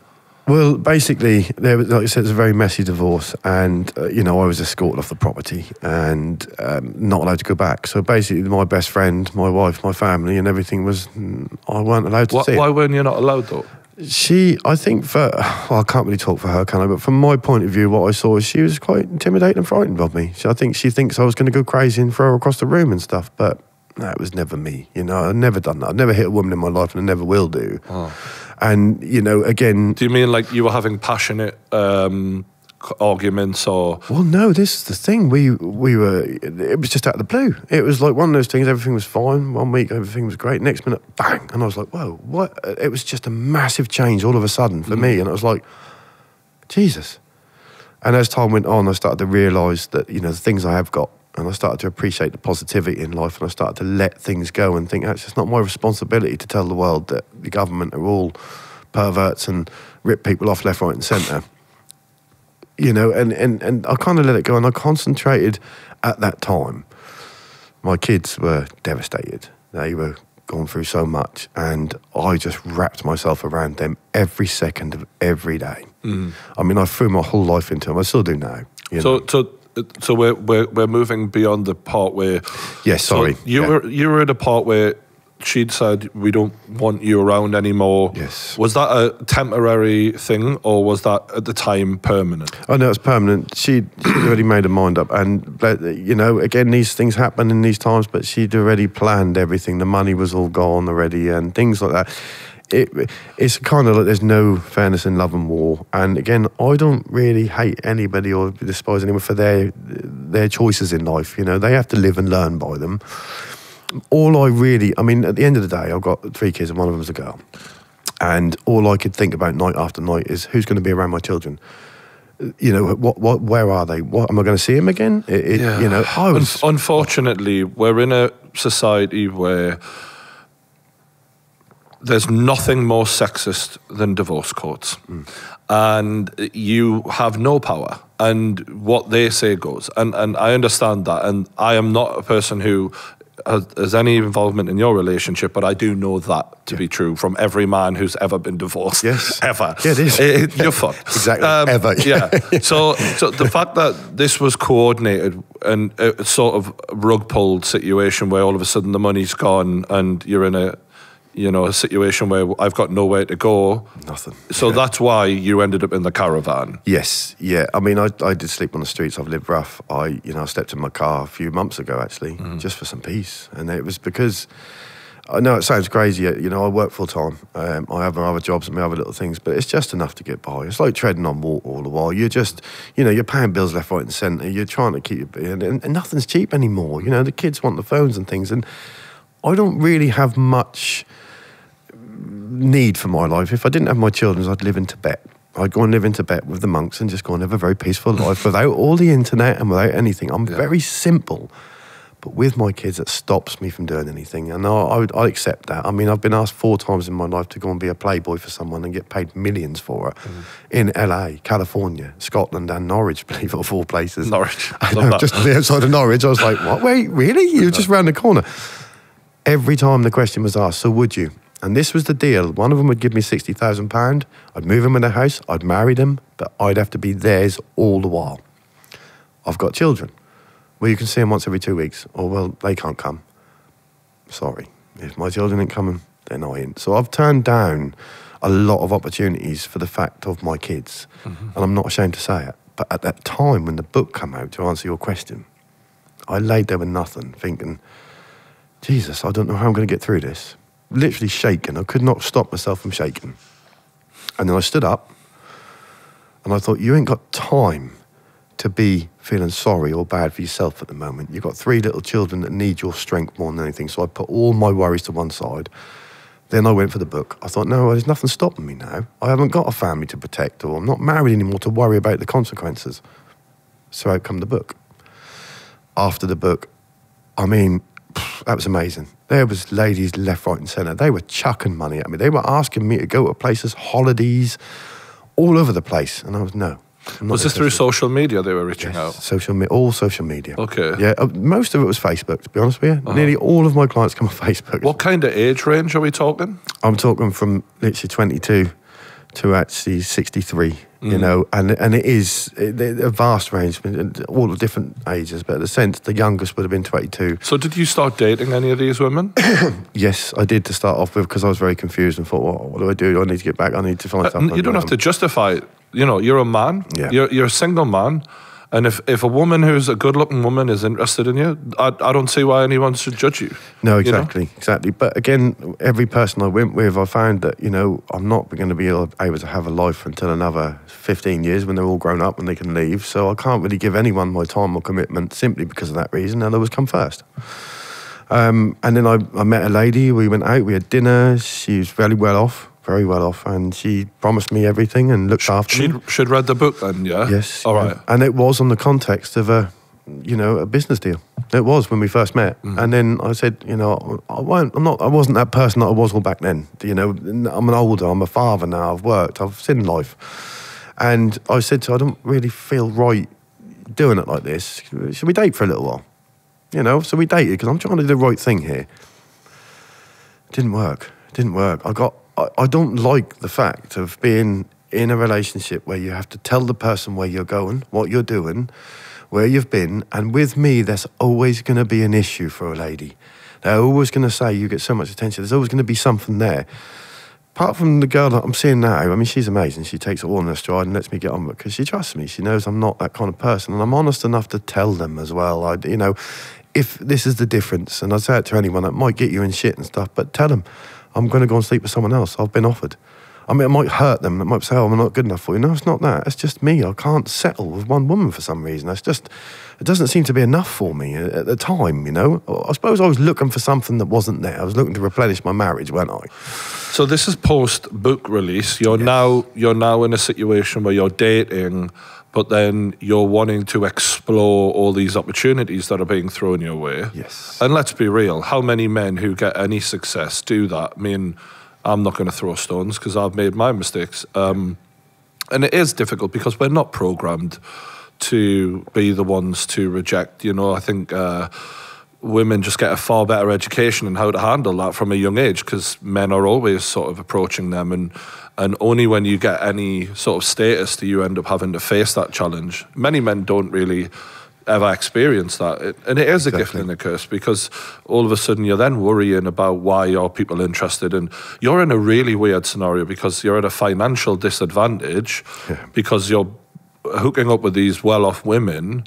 Well, basically, there was, like I said, it's a very messy divorce, and uh, you know, I was escorted off the property and um, not allowed to go back. So basically, my best friend, my wife, my family, and everything was mm, I weren't allowed to Why, see. it. why weren't you not allowed though? She, I think, for well, I can't really talk for her, can I? But from my point of view, what I saw is she was quite intimidated and frightened of me. So I think she thinks I was going to go crazy and throw her across the room and stuff. But that was never me. You know, I've never done that. I've never hit a woman in my life, and I never will do. And you know, again, Do you mean like you were having passionate um, arguments or? Well, no, this is the thing. We we were. It was just out of the blue. It was like one of those things. Everything was fine. One week, everything was great. Next minute, bang! And I was like, "Whoa, what?" It was just a massive change all of a sudden for me. Mm. And I was like, "Jesus!" And as time went on, I started to realise that you know the things I have got, and I started to appreciate the positivity in life, and I started to let things go and think actually it's not my responsibility to tell the world that the government are all perverts and rip people off left, right, and centre you know, and, and, and I kind of let it go and I concentrated at that time. My kids were devastated. They were going through so much, and I just wrapped myself around them every second of every day. Mm-hmm. I mean, I threw my whole life into them. I still do now. You know? So so so we're we're we're moving beyond the part where. Yes, so sorry. you Yeah. were you were at a part where she'd said we don't want you around anymore. Yes. Was that a temporary thing or was that at the time permanent? Oh no, it's permanent. She'd, she'd already made her mind up, and you know, again, these things happen in these times. But she'd already planned everything. The money was all gone already, and things like that. It, it's kind of like there's no fairness in love and war. And again, I don't really hate anybody or despise anyone for their their choices in life. You know, they have to live and learn by them. All I really, I mean, at the end of the day, I've got three kids, and one of them's a girl. And all I could think about night after night is who's going to be around my children you know, what, what, where are they? What am I going to see them again? It, it, You know, I Un- oh, was. unfortunately, we're in a society where there's nothing more sexist than divorce courts. Mm. And you have no power. And what they say goes. And, and I understand that. And I am not a person who has, has any involvement in your relationship, but I do know that to be true from every man who's ever been divorced. Yes. [LAUGHS] Ever. Yeah, it is. Eh, you're fucked. Exactly. Ever. [LAUGHS] Yeah. [LAUGHS] So, so the fact that this was coordinated and a sort of rug pulled situation where all of a sudden the money's gone and you're in a, you know, a situation where I've got nowhere to go. Nothing. So that's why you ended up in the caravan. Yes, yeah. I mean, I, I did sleep on the streets. I've lived rough. I, you know, I slept in my car a few months ago, actually, just for some peace. And it was because, I know it sounds crazy, you know, I work full time. Um, I have my other jobs and my other little things, but it's just enough to get by. It's like treading on water all the while. You're just, you know, you're paying bills left, right, and centre. You're trying to keep, and, and nothing's cheap anymore. You know, the kids want the phones and things. And I don't really have much need for my life. If I didn't have my children, I'd live in Tibet. I'd go and live in Tibet with the monks and just go and live a very peaceful [LAUGHS] life without all the internet and without anything. I'm very simple. But with my kids, it stops me from doing anything. And I, I, I accept that. I mean, I've been asked four times in my life to go and be a playboy for someone and get paid millions for it in LA, California, Scotland, and Norwich, [LAUGHS] believe it or four places. Norwich. I know, just on the outside of Norwich. I was like, what? Wait, really? You're just round the corner. Every time the question was asked, so would you? And this was the deal. One of them would give me £60,000. I'd move him in a house. I'd marry them, but I'd have to be theirs all the while. I've got children. Well, you can see them once every two weeks. Or, well, they can't come. Sorry. If my children ain't coming, then I ain't. So I've turned down a lot of opportunities for the fact of my kids. Mm-hmm. And I'm not ashamed to say it. But at that time when the book came out, to answer your question, I laid there with nothing, thinking, Jesus, I don't know how I'm going to get through this. Literally shaking. I could not stop myself from shaking. And then I stood up and I thought, you ain't got time to be feeling sorry or bad for yourself at the moment. You've got three little children that need your strength more than anything. So I put all my worries to one side. Then I went for the book. I thought, no, there's nothing stopping me now. I haven't got a family to protect, or I'm not married anymore to worry about the consequences. So out come the book. After the book, I mean, that was amazing. There was ladies left, right, and centre. They were chucking money at me. They were asking me to go to places, holidays, all over the place, and I was no. Was this through social media they were reaching Yes, out? social media, all social media. Okay. Yeah, uh, most of it was Facebook. To be honest with you, nearly all of my clients come on [LAUGHS] Facebook. What kind of age range are we talking? I'm talking from literally 22 to actually 63. Mm. You know, and and it is it, a vast range, all the different ages. But in a sense, the youngest would have been 22. So did you start dating any of these women? [COUGHS] Yes, I did to start off with because I was very confused and thought, well, what do I do? I need to get back. I need to find Uh, something. you don't have to justify it. You know, you're a man. Yeah. You're, you're a single man. And if, if a woman who's a good looking woman is interested in you, I, I don't see why anyone should judge you. No, you know? exactly, exactly. But again, every person I went with, I found that you know I'm not going to be able to have a life until another 15 years when they're all grown up and they can leave. So I can't really give anyone my time or commitment simply because of that reason. And I was come first. Um, and then I, I met a lady. We went out. We had dinner. She was very well off, very well off, and she promised me everything and looked after me. She'd, she'd read the book then, yeah? Yes. All right. And it was on the context of a, you know, a business deal. It was when we first met. Mm. And then I said, you know, I won't, I'm not, I wasn't that person that I was all back then. You know, I'm an older, I'm a father now, I've worked, I've seen life. And I said to her, I don't really feel right doing it like this. Should we date for a little while? You know, so we dated because I'm trying to do the right thing here. Didn't work. Didn't work. I got. I, don't like the fact of being in a relationship where you have to tell the person where you're going, what you're doing, where you've been, and with me, there's always going to be an issue for a lady. They're always going to say you get so much attention. There's always going to be something there. Apart from the girl that I'm seeing now, I mean, she's amazing. She takes it all in her stride and lets me get on with it because she trusts me. She knows I'm not that kind of person, and I'm honest enough to tell them as well. I, you know, if this is the difference, and I say it to anyone that might get you in shit and stuff, but tell them I'm going to go and sleep with someone else. I've been offered. I mean, it might hurt them. It might say, "Oh, I'm not good enough for you." No, it's not that. It's just me. I can't settle with one woman for some reason. It's just, it doesn't seem to be enough for me at the time. You know, I suppose I was looking for something that wasn't there. I was looking to replenish my marriage, weren't I? So this is post book release. You're now you're now in a situation where you're dating, but then you're wanting to explore all these opportunities that are being thrown your way. Yes. And let's be real, how many men who get any success do that? I mean, I'm not going to throw stones because I've made my mistakes. Um, and it is difficult because we're not programmed to be the ones to reject. You know, I think uh, women just get a far better education in how to handle that from a young age because men are always sort of approaching them and. And only when you get any sort of status do you end up having to face that challenge. Many men don't really ever experience that. It, and it is a gift and a curse because all of a sudden you're then worrying about why are people interested and you're in a really weird scenario because you're at a financial disadvantage Yeah. because you're hooking up with these well-off women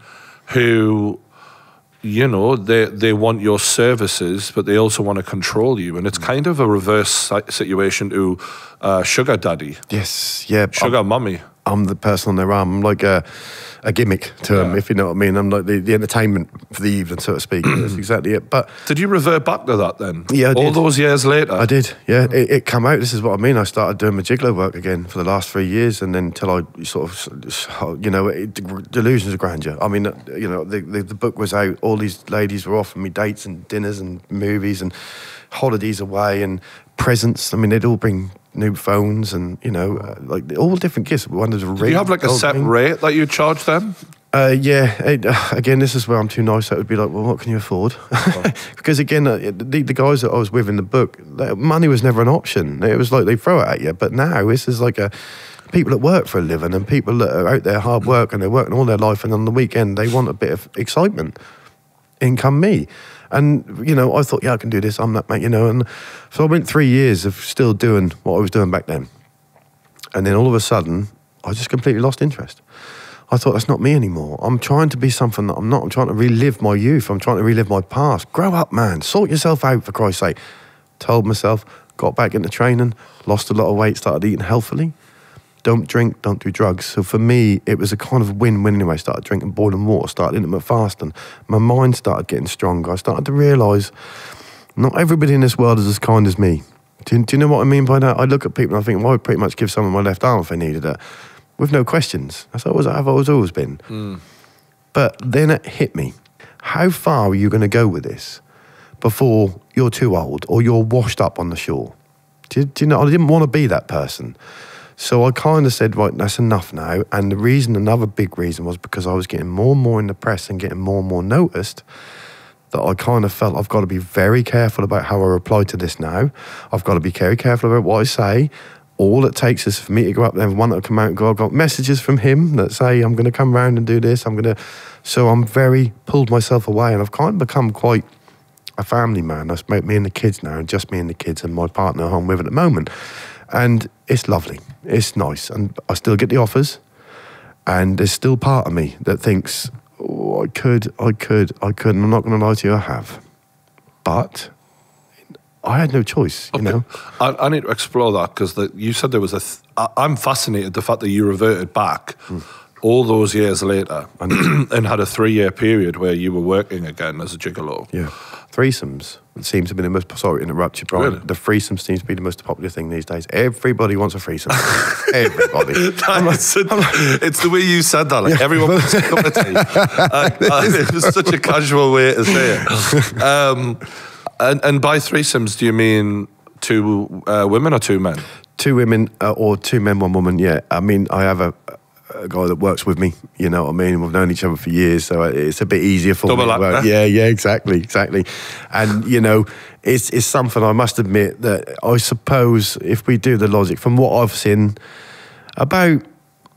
who you know they they want your services but they also want to control you. And it's kind of a reverse situation to uh, sugar daddy. Yes, yeah. sugar mummy I'm the person on their arm. I'm like a, a gimmick to them, if you know what I mean. I'm like the, the entertainment for the evening, so to speak. [CLEARS THROAT] That's exactly it. But did you revert back to that then Yeah, all those years later I did, yeah. Mm. It, it came out. This is what I mean. I started doing my gigolo work again for the last three years, and then till I sort of, you know, it, delusions of grandeur. I mean, uh, you know, the, the the book was out. All these ladies were offering me dates and dinners and movies and holidays away and presents. I mean, they'd all bring new phones and you know, uh, like all different gifts. We wanted to do you have like a set rate that you charge them Uh, yeah. It, uh, again, this is where I'm too nice. That would be like, well, what can you afford? [LAUGHS] because again, uh, the, the guys that I was with in the book, money was never an option. It was like they throw it at you. But now this is like a, people that work for a living and people that are out there hard work and they're working all their life and on the weekend they want a bit of excitement. In come me. And, you know, I thought, yeah, I can do this. I'm that mate, you know. And so I went three years of still doing what I was doing back then. And then all of a sudden, I just completely lost interest. I thought that's not me anymore. I'm trying to be something that I'm not. I'm trying to relive my youth. I'm trying to relive my past. Grow up, man. Sort yourself out, for Christ's sake. Told myself, got back into training, lost a lot of weight, started eating healthily. Don't drink, don't do drugs. So for me, it was a kind of win-win anyway. I started drinking boiling water, started intermittent fasting. My mind started getting stronger. I started to realise not everybody in this world is as kind as me. Do you, do you know what I mean by that? I look at people and I think, well, I'd pretty much give someone my left arm if I needed it, with no questions. That's always I've always always been. Hmm. But then it hit me. How far are you going to go with this before you're too old or you're washed up on the shore? Do you, do you know? I didn't want to be that person. So I kind of said, right, that's enough now. And the reason, another big reason, was because I was getting more and more in the press and getting more and more noticed that I kind of felt I've got to be very careful about how I reply to this now. I've got to be very careful about what I say. All it takes is for me to go up there and one that come out and go, I've got messages from him that say I'm going to come round and do this. I'm going to. So I'm very pulled myself away and I've kind of become quite a family man. That's me and the kids now, and just me and the kids and my partner I'm with at the moment. And it's lovely. It's nice. And I still get the offers. And there's still part of me that thinks, oh, I could, I could, I could. And I'm not going to lie to you, I have. But I had no choice, you know? I, I need to explore that because you said there was a. Th- I, I'm fascinated the fact that you reverted back hmm. all those years later [CLEARS THROAT] and had a three-year period where you were working again as a gigolo. Yeah. Threesomes seems to be the most, sorry interrupt you, Brian. Really? The threesome seems to be the most popular thing these days. Everybody wants a threesome. [LAUGHS] Everybody. It's, it's the way you said that. Like everyone wants a cup of tea. [LAUGHS] Uh, uh, it was such a casual way to say it. Um, and, and by threesomes, do you mean two uh, women or two men? two women uh, or two men, one woman. Yeah, I mean, I have a, a guy that works with me. You know what I mean? We've known each other for years, so it's a bit easier for Double me. up, Well, yeah, yeah, exactly, exactly. And you know, it's it's something I must admit that I suppose if we do the logic from what I've seen, about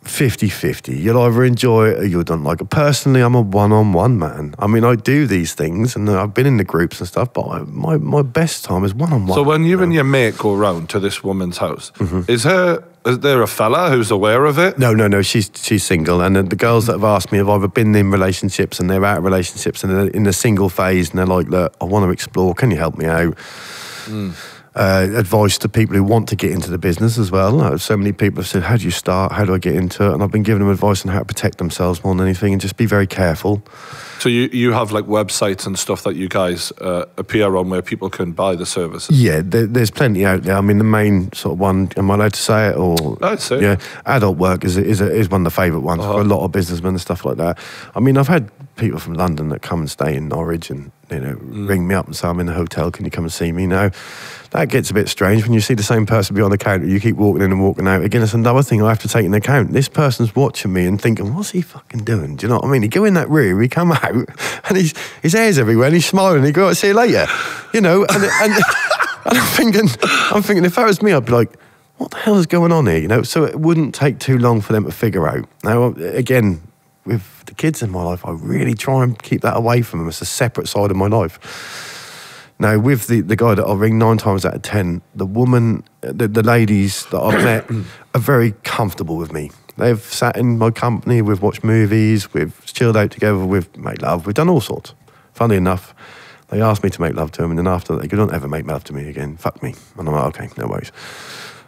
50-50. You'll either enjoy it or you don't like it. Personally, I'm a one-on-one man. I mean, I do these things, and I've been in the groups and stuff, but I, my my best time is one-on-one. So when you and your mate go round to this woman's house, Mm-hmm. is her is there a fella who's aware of it? No, no, no. She's she's single, and the, the girls that have asked me have either been in relationships and they're out of relationships and they're in a single phase, and they're like, "Look, I want to explore. Can you help me out?" Uh, advice to people who want to get into the business as well. So many people have said, "How do you start? How do I get into it?" And I've been giving them advice on how to protect themselves more than anything, and just be very careful. So you, you have like websites and stuff that you guys uh, appear on where people can buy the services. Yeah, there, there's plenty out there. I mean, the main sort of one. Am I allowed to say it? Or I'd say yeah, AdultWork is is, a, is one of the favourite ones for a lot of businessmen and stuff like that. I mean, I've had people from London that come and stay in Norwich and you know ring me up and say I'm in the hotel. Can you come and see me now? That gets a bit strange when you see the same person behind the counter. You keep walking in and walking out. Again, it's another thing I have to take into account. This person's watching me and thinking, "What's he fucking doing?" Do you know what I mean? He go in that room, he come out, and he's his hair's everywhere, and he's smiling. He go, "I'll see you later," you know, and and. [LAUGHS] And I'm thinking, I'm thinking, if that was me, I'd be like, what the hell is going on here? You know, so it wouldn't take too long for them to figure out. Now, again, with the kids in my life, I really try and keep that away from them. It's a separate side of my life. Now, with the, the guy that I ring nine times out of ten, the woman, the, the ladies that I've met [CLEARS THROAT] are very comfortable with me. They've sat in my company, we've watched movies, we've chilled out together, we've made love, we've done all sorts. Funny enough, they asked me to make love to them, and then after that, they go, don't ever make love to me again. Fuck me. And I'm like, okay, no worries.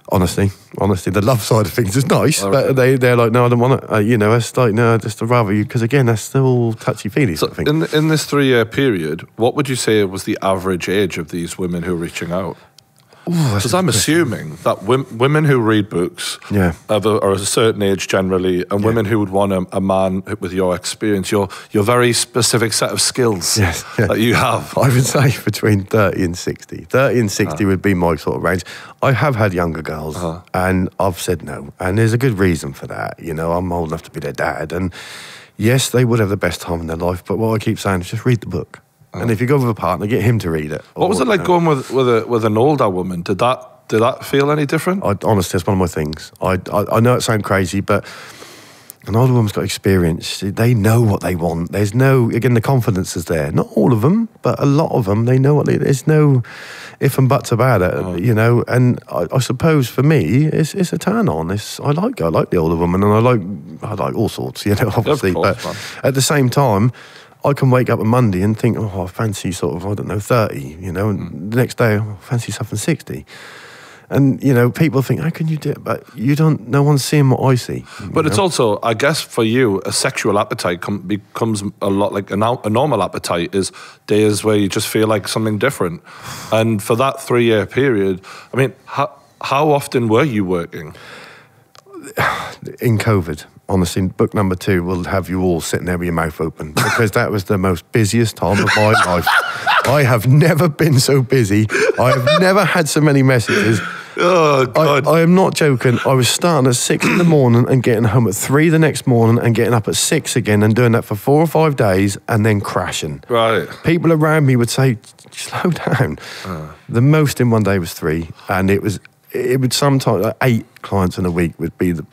Honestly, honestly, the love side of things is nice, but they, they're like, no, I don't want it. Uh, you know, it's like, no, just I'd rather you, because again, that's still touchy feely So sort of thing. in in this three year period, what would you say was the average age of these women who are reaching out? Because I'm assuming that wom- women who read books Yeah. of a, are a certain age generally, and women who would want a, a man with your experience, your your very specific set of skills Yes, yeah. that you have. I would say between 30 and 60. 30 and 60 uh-huh. would be my sort of range. I have had younger girls uh-huh. and I've said no. And there's a good reason for that. You know, I'm old enough to be their dad. And yes, they would have the best time in their life. But what I keep saying is just read the book. And if you go with a partner, get him to read it. What was it like you know, going with with a with an older woman? Did that did that feel any different? I, honestly, it's one of my things. I, I, I know it sounds crazy, but an older woman's got experience. They know what they want. There's no, again, the confidence is there. Not all of them, but a lot of them, they know what they, there's no if and buts about it, oh. you know. And I, I, suppose for me, it's, it's a turn on. It's, I like I like the older woman and I like I like all sorts, you know, [LAUGHS] obviously. Course, but man. at the same time, I can wake up on Monday and think, oh, I fancy sort of, I don't know, 30, you know, and mm. the next day, oh, I fancy something 60. And you know, people think, "How can you do it?" But you don't. No one's seeing what I see. But it's also, I guess, for you, a sexual appetite com- becomes a lot like a, a, normal appetite is days where you just feel like something different. And for that three-year period, I mean, how how often were you working? [SIGHS] In COVID, honestly, book number two will have you all sitting there with your mouth open because that was the most busiest time of my life. I have never been so busy. I have never had so many messages. Oh, God. I, I, am not joking. I was starting at six in the morning and getting home at three the next morning and getting up at six again and doing that for four or five days and then crashing. Right. People around me would say, slow down. Uh. The most in one day was three. And it was, it would sometimes, like eight clients in a week would be the,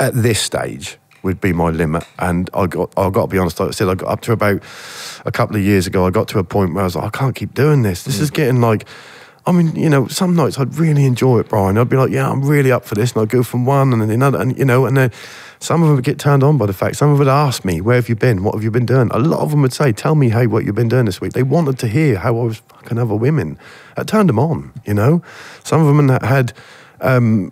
at this stage would be my limit. And I got, I got to be honest, like I said, I got up to about a couple of years ago, I got to a point where I was like, I can't keep doing this. This mm. is getting like, I mean, you know, some nights I'd really enjoy it, Brian. I'd be like, yeah, I'm really up for this. And I'd go from one and then another, and, you know, and then some of them would get turned on by the fact. Some of them would ask me, where have you been? What have you been doing? A lot of them would say, tell me, hey, what you've been doing this week. They wanted to hear how I was fucking other women. It turned them on, you know? Some of them had, um,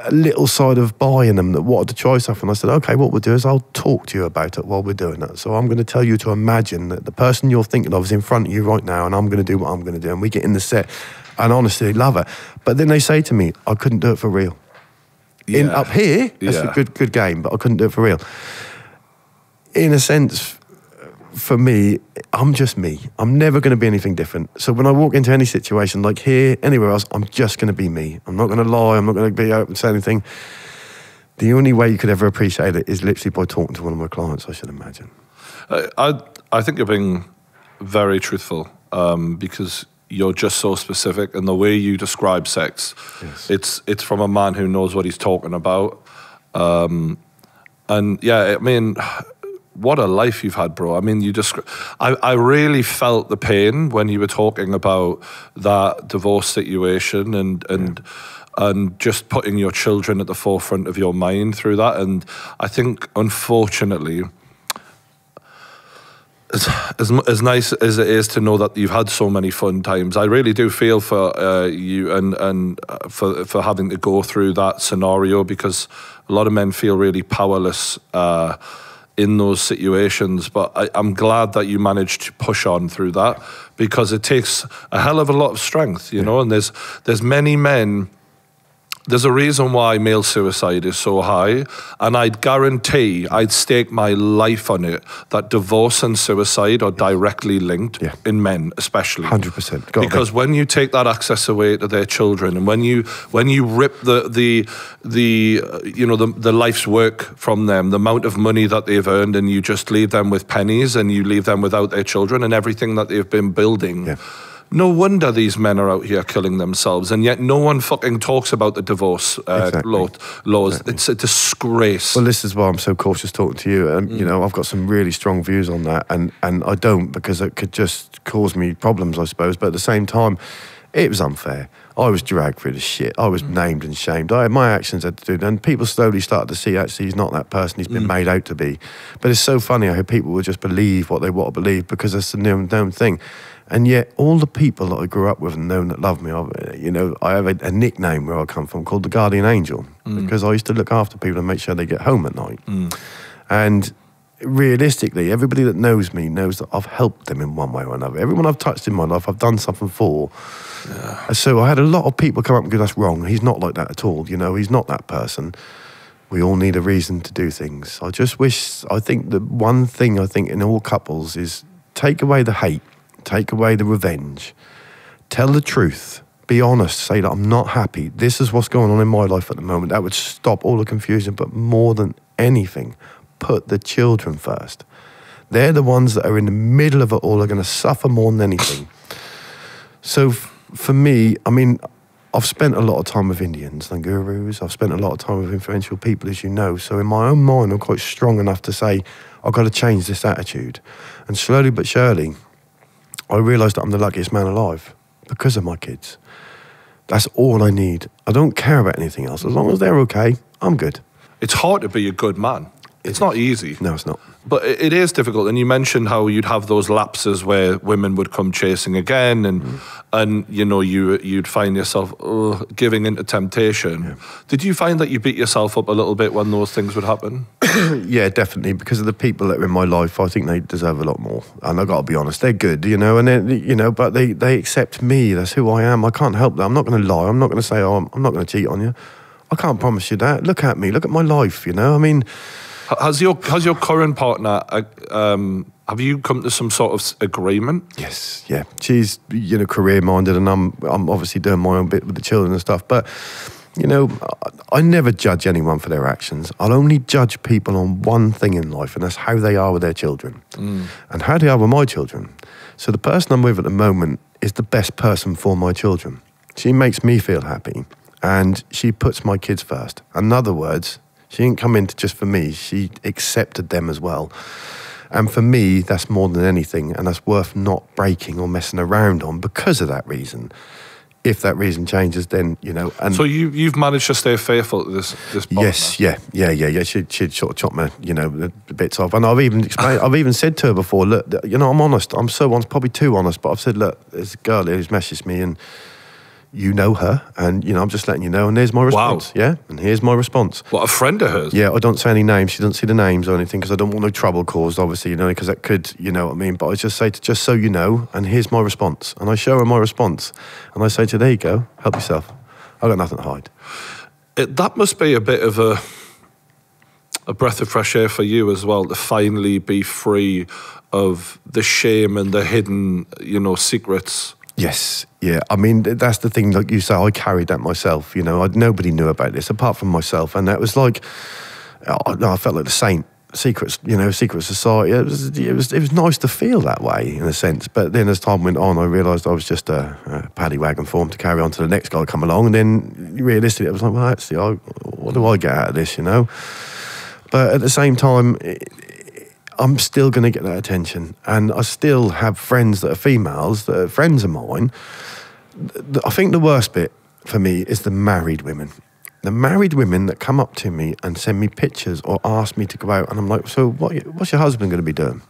a little side of buying them that wanted to try. And I said, okay, what we'll do is I'll talk to you about it while we're doing that. So I'm going to tell you to imagine that the person you're thinking of is in front of you right now, and I'm going to do what I'm going to do. And we get in the set, and honestly, love it. But then they say to me, I couldn't do it for real. Yeah. In up here, that's yeah. a good good game, but I couldn't do it for real. In a sense, for me, I'm just me. I'm never going to be anything different. So when I walk into any situation, like here, anywhere else, I'm just going to be me. I'm not going to lie. I'm not going to be out and say anything. The only way you could ever appreciate it is literally by talking to one of my clients. I should imagine. I I think you're being very truthful um, because you're just so specific, and the way you describe sex, yes. it's it's from a man who knows what he's talking about. Um, and yeah, I mean, what a life you've had, bro. I mean, you just, I, I really felt the pain when you were talking about that divorce situation and, and, yeah. and just putting your children at the forefront of your mind through that. And I think, unfortunately, as, as, as nice as it is to know that you've had so many fun times, I really do feel for uh, you and and uh, for for having to go through that scenario because a lot of men feel really powerless. Uh, in those situations. But I, am glad that you managed to push on through that because it takes a hell of a lot of strength, you yeah. know. And there's there's many men there's a reason why male suicide is so high, and I'd guarantee, I'd stake my life on it, that divorce and suicide are directly linked yeah. in men, especially. Hundred percent. Because when you take that access away to their children, and when you when you rip the the the uh, you know the the life's work from them, the amount of money that they've earned, and you just leave them with pennies, and you leave them without their children and everything that they've been building. Yeah no wonder these men are out here killing themselves, and yet no one fucking talks about the divorce uh, exactly. law, laws. Exactly. It's a disgrace. Well, this is why I'm so cautious talking to you. And mm. you know, I've got some really strong views on that, and and I don't because it could just cause me problems, I suppose. But at the same time, it was unfair. I was dragged through the shit. I was mm. named and shamed. I, my actions had to do, and people slowly started to see actually he's not that person he's been mm. made out to be. But it's so funny how people will just believe what they want to believe because it's the known, known thing. And yet, all the people that I grew up with and known that love me, I, you know, I have a, a, nickname where I come from called the Guardian Angel mm. because I used to look after people and make sure they get home at night. Mm. And realistically, everybody that knows me knows that I've helped them in one way or another. Everyone I've touched in my life, I've done something for. Yeah. So I had a lot of people come up and go, "That's wrong. He's not like that at all. You know, he's not that person." We all need a reason to do things. I just wish. I think the one thing I think in all couples is take away the hate Take away the revenge. Tell the truth. Be honest. Say that I'm not happy. This is what's going on in my life at the moment. That would stop all the confusion. But more than anything, put the children first. They're the ones that are in the middle of it all, are going to suffer more than anything. So for me, I mean, I've spent a lot of time with Indians and gurus. I've spent a lot of time with influential people, as you know. So in my own mind, I'm quite strong enough to say I've got to change this attitude. And slowly but surely, I realised that I'm the luckiest man alive because of my kids. That's all I need. I don't care about anything else. As long as they're okay, I'm good. It's hard to be a good man. It's not easy. No, it's not. But it it is difficult, and you mentioned how you'd have those lapses where women would come chasing again, and mm. and you know you you'd find yourself ugh, giving into temptation. Did you find that you beat yourself up a little bit when those things would happen? [COUGHS] Yeah, definitely. Because of the people that are in my life, I think they deserve a lot more. And I got to be honest, they're good, you know. And then, you know, but they they accept me. That's who I am. I can't help that. I'm not going to lie. I'm not going to say, oh, I'm, I'm not going to cheat on you. I can't promise you that. Look at me. Look at my life. You know. I mean, Has your has your current partner? uh, Um, have you come to some sort of agreement? yes, yeah. She's you know career minded, and I'm I'm obviously doing my own bit with the children and stuff. But you know, I, I never judge anyone for their actions. I'll only judge people on one thing in life, and that's how they are with their children, and how they are with my children. So the person I'm with at the moment is the best person for my children. She makes me feel happy, and she puts my kids first. In other words, she didn't come into just for me. She accepted them as well. And for me, that's more than anything, and that's worth not breaking or messing around on because of that reason. If that reason changes, then you know. And So you you've managed to stay faithful to this this partner. yes, yeah, yeah, yeah, yeah. She'd, she'd sort of chop my, you know, the, bits off, and I've even explained. I've even said to her before, look, you know, I'm honest. I'm so honest, probably too honest, but I've said, look, there's a girl here who's messaged me, and you know her, and you know, I'm just letting you know, and there's my response. Yeah, and here's my response. What a friend of hers. Yeah, I don't say any names. She doesn't see the names or anything because I don't want no trouble caused, obviously, you know, because that could, you know what I mean. But I just say, to, just so you know, and here's my response. And I show her my response. And I say to her, there you go, help yourself. I've got nothing to hide. It, that must be a bit of a a breath of fresh air for you as well to finally be free of the shame and the hidden, you know, secrets. Yes, yeah. I mean, that's the thing. Like you say, I carried that myself. You know, I, nobody knew about this apart from myself, and that was like, I, I felt like the saint. Secrets, you know, secret society. It was, it was, it was nice to feel that way in a sense. But then, as time went on, I realised I was just a, a paddy wagon for him to carry on to the next guy come along. And then, realistically, I was like, well, actually, I, what do I get out of this? You know. But at the same time, I'm still going to get that attention. And I still have friends that are females, that are friends of mine. I think the worst bit for me is the married women. The married women that come up to me and send me pictures or ask me to go out, and I'm like, so what, what's your husband going to be doing?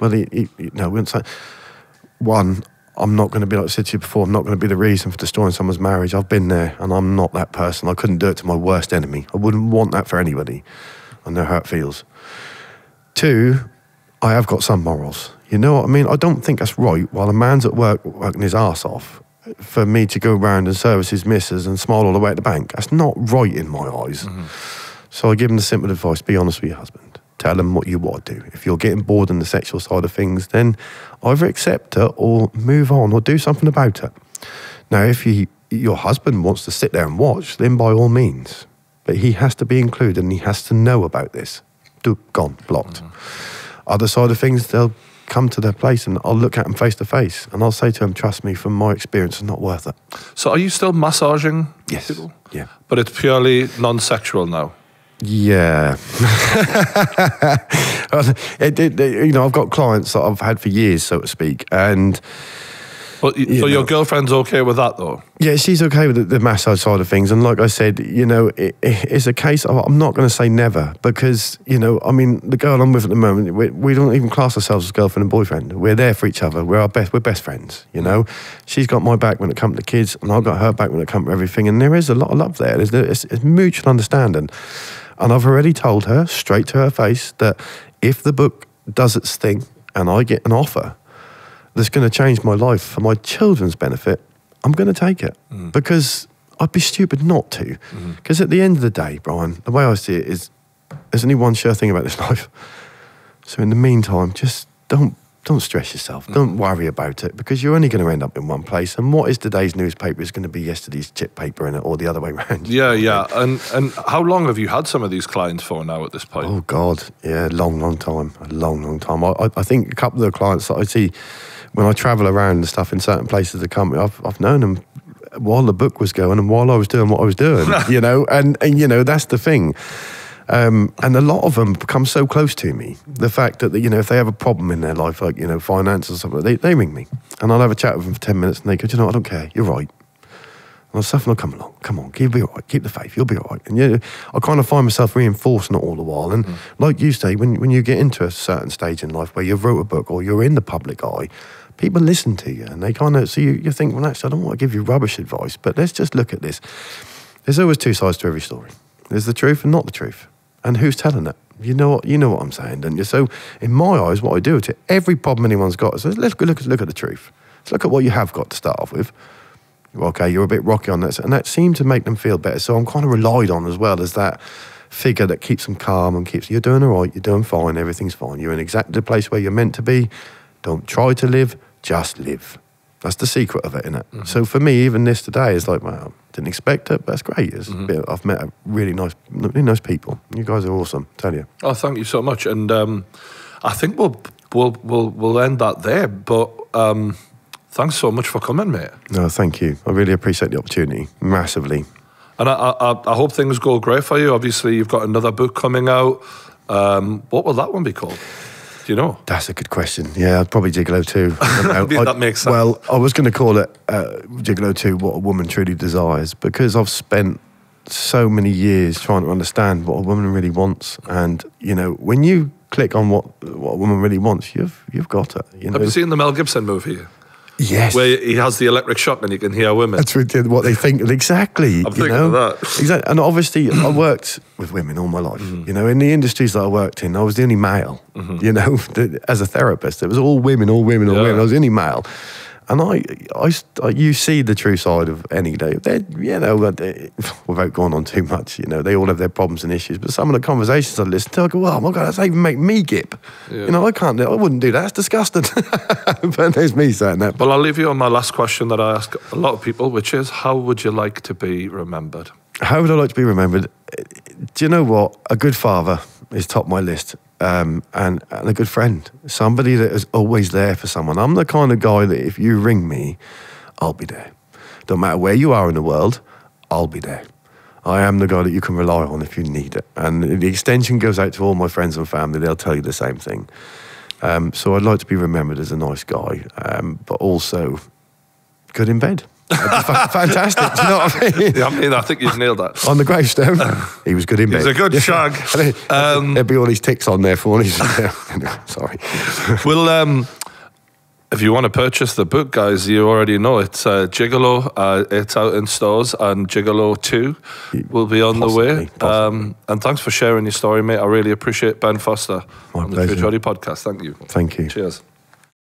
Well, he, he, wouldn't say. One, I'm not going to be like I said to you before. I'm not going to be the reason for destroying someone's marriage. I've been there, and I'm not that person. I couldn't do it to my worst enemy. I wouldn't want that for anybody. I know how it feels. Two, I have got some morals. You know what I mean? I don't think that's right. While a man's at work working his ass off, for me to go round and service his missus and smile all the way at the bank, that's not right in my eyes. Mm-hmm. So I give him the simple advice: be honest with your husband. Tell him what you want to do. If you're getting bored in the sexual side of things, then either accept it or move on or do something about it. Now, if he, your husband wants to sit there and watch, then by all means. But he has to be included and he has to know about this. Do, gone, blocked. Mm-hmm. Other side of things, they'll come to their place and I'll look at them face to face and I'll say to them, trust me, from my experience, it's not worth it. So are you still massaging Yes. people? Yeah. But it's purely non-sexual now. Yeah. [LAUGHS] it, it, it- you know, I've got clients that I've had for years, so to speak. And But You so your girlfriend's okay with that though? Yeah, she's okay with the, the massage side of things. And like I said, you know, it, it's a case of, I'm not going to say never because, you know, I mean, the girl I'm with at the moment, we, we don't even class ourselves as girlfriend and boyfriend. We're there for each other. We're our best, we're best friends, you know. She's got my back when it comes to kids and I've got her back when it comes to everything. And there is a lot of love there. There's, it's, it's mutual understanding. And I've already told her straight to her face that if the book does its thing and I get an offer that's going to change my life for my children's benefit, I'm going to take it mm. because I'd be stupid not to. Mm-hmm. Because at the end of the day, Brian, the way I see it is there's only one sure thing about this [LAUGHS] life. So in the meantime, just don't don't stress yourself. Mm. Don't worry about it because you're only going to end up in one place. And what is today's newspaper is going to be yesterday's chip paper in it, or the other way [LAUGHS] around. Yeah, yeah. And and how long have you had some of these clients for now at this point? Oh God, yeah, long, long time, a long, long time. I, I- I think a couple of the clients that I see when I travel around and stuff in certain places of the company, I've, I've known them while the book was going and while I was doing what I was doing, [LAUGHS] you know, and, and you know that's the thing. Um, and a lot of them become so close to me. The fact that, you know, if they have a problem in their life, like, you know, finance or something, they, they ring me. And I'll have a chat with them for 10 minutes and they go, "Do you know, I don't care. You're right. And stuff will come along. Come on, keep be all right. Keep the faith. You'll be all right. And yeah, I kind of find myself reinforcing it all the while. And like you say, when when you get into a certain stage in life where you've wrote a book or you're in the public eye, people listen to you and they kind of so you, you think, well, actually, I don't want to give you rubbish advice, but let's just look at this. There's always two sides to every story. There's the truth and not the truth. And who's telling it? You know what you know what I'm saying, don't you? So in my eyes, what I do to every problem anyone's got is let's look at look at the truth. Let's look at what you have got to start off with. Okay, you're a bit rocky on that, and that seemed to make them feel better. So I'm kind of relied on as well as that figure that keeps them calm and keeps you're doing all right, you're doing fine, everything's fine. You're in exactly the place where you're meant to be. Don't try to live, just live. That's the secret of it, isn't it? So for me, even this today is like, well, didn't expect it, but that's great. It's a bit, I've met a really nice, really nice people. You guys are awesome, tell you. Oh, thank you so much. And um, I think we'll we'll we'll we'll end that there. But um, thanks so much for coming, mate. No, thank you. I really appreciate the opportunity massively. And I, I I hope things go great for you. Obviously, you've got another book coming out. Um, what will that one be called? Do you know? That's a good question. Yeah, I'd probably Gigolo 2. [LAUGHS] I that makes sense. Well, I was going to call it uh, Gigolo 2, What a Woman Truly Desires, because I've spent so many years trying to understand what a woman really wants. And, you know, when you click on what what a woman really wants, you've you've got it. You know? Have you seen the Mel Gibson movie yes. where he has the electric shock and you can hear women? That's what they think. Exactly. I'm you thinking know? of that. Exactly. And obviously, I worked with women all my life. Mm-hmm. You know, in the industries that I worked in, I was the only male. You know, [LAUGHS] as a therapist, it was all women, all women, all Yeah. women. I was the only male. And I, I, I- you see the true side of any day. They're, you know, they- without going on too much, you know, they all have their problems and issues. But some of the conversations I listen to, I go, oh my God, that's even make me gip. Yeah. You know, I can't, I wouldn't do that. That's disgusting. [LAUGHS] but there's me saying that. Well, I'll leave you on my last question that I ask a lot of people, which is how would you like to be remembered? How would I like to be remembered? Do you know what? A good father is top my list, um, and, and a good friend, somebody that is always there for someone. I'm the kind of guy that if you ring me, I'll be there. Don't matter where you are in the world, I'll be there. I am the guy that you can rely on if you need it. And the extension goes out to all my friends and family. They'll tell you the same thing. Um, so I'd like to be remembered as a nice guy, um, but also good in bed. Fantastic. Do you know what I mean? [LAUGHS] Yeah, I mean, I think you've nailed that. on the gravestone. [LAUGHS] he was good in bed. He's a good shag. [LAUGHS] um, There'd be all these ticks on there for him. Sorry. well, um, if you want to purchase the book, guys, you already know it's uh, Gigolo. Uh, it's out in stores, and Gigolo 2 will be on the way. Possibly, possibly. Um, and thanks for sharing your story, mate. I really appreciate. Ben Foster My on the pleasure. True Geordie podcast. Thank you. Thank you. Cheers.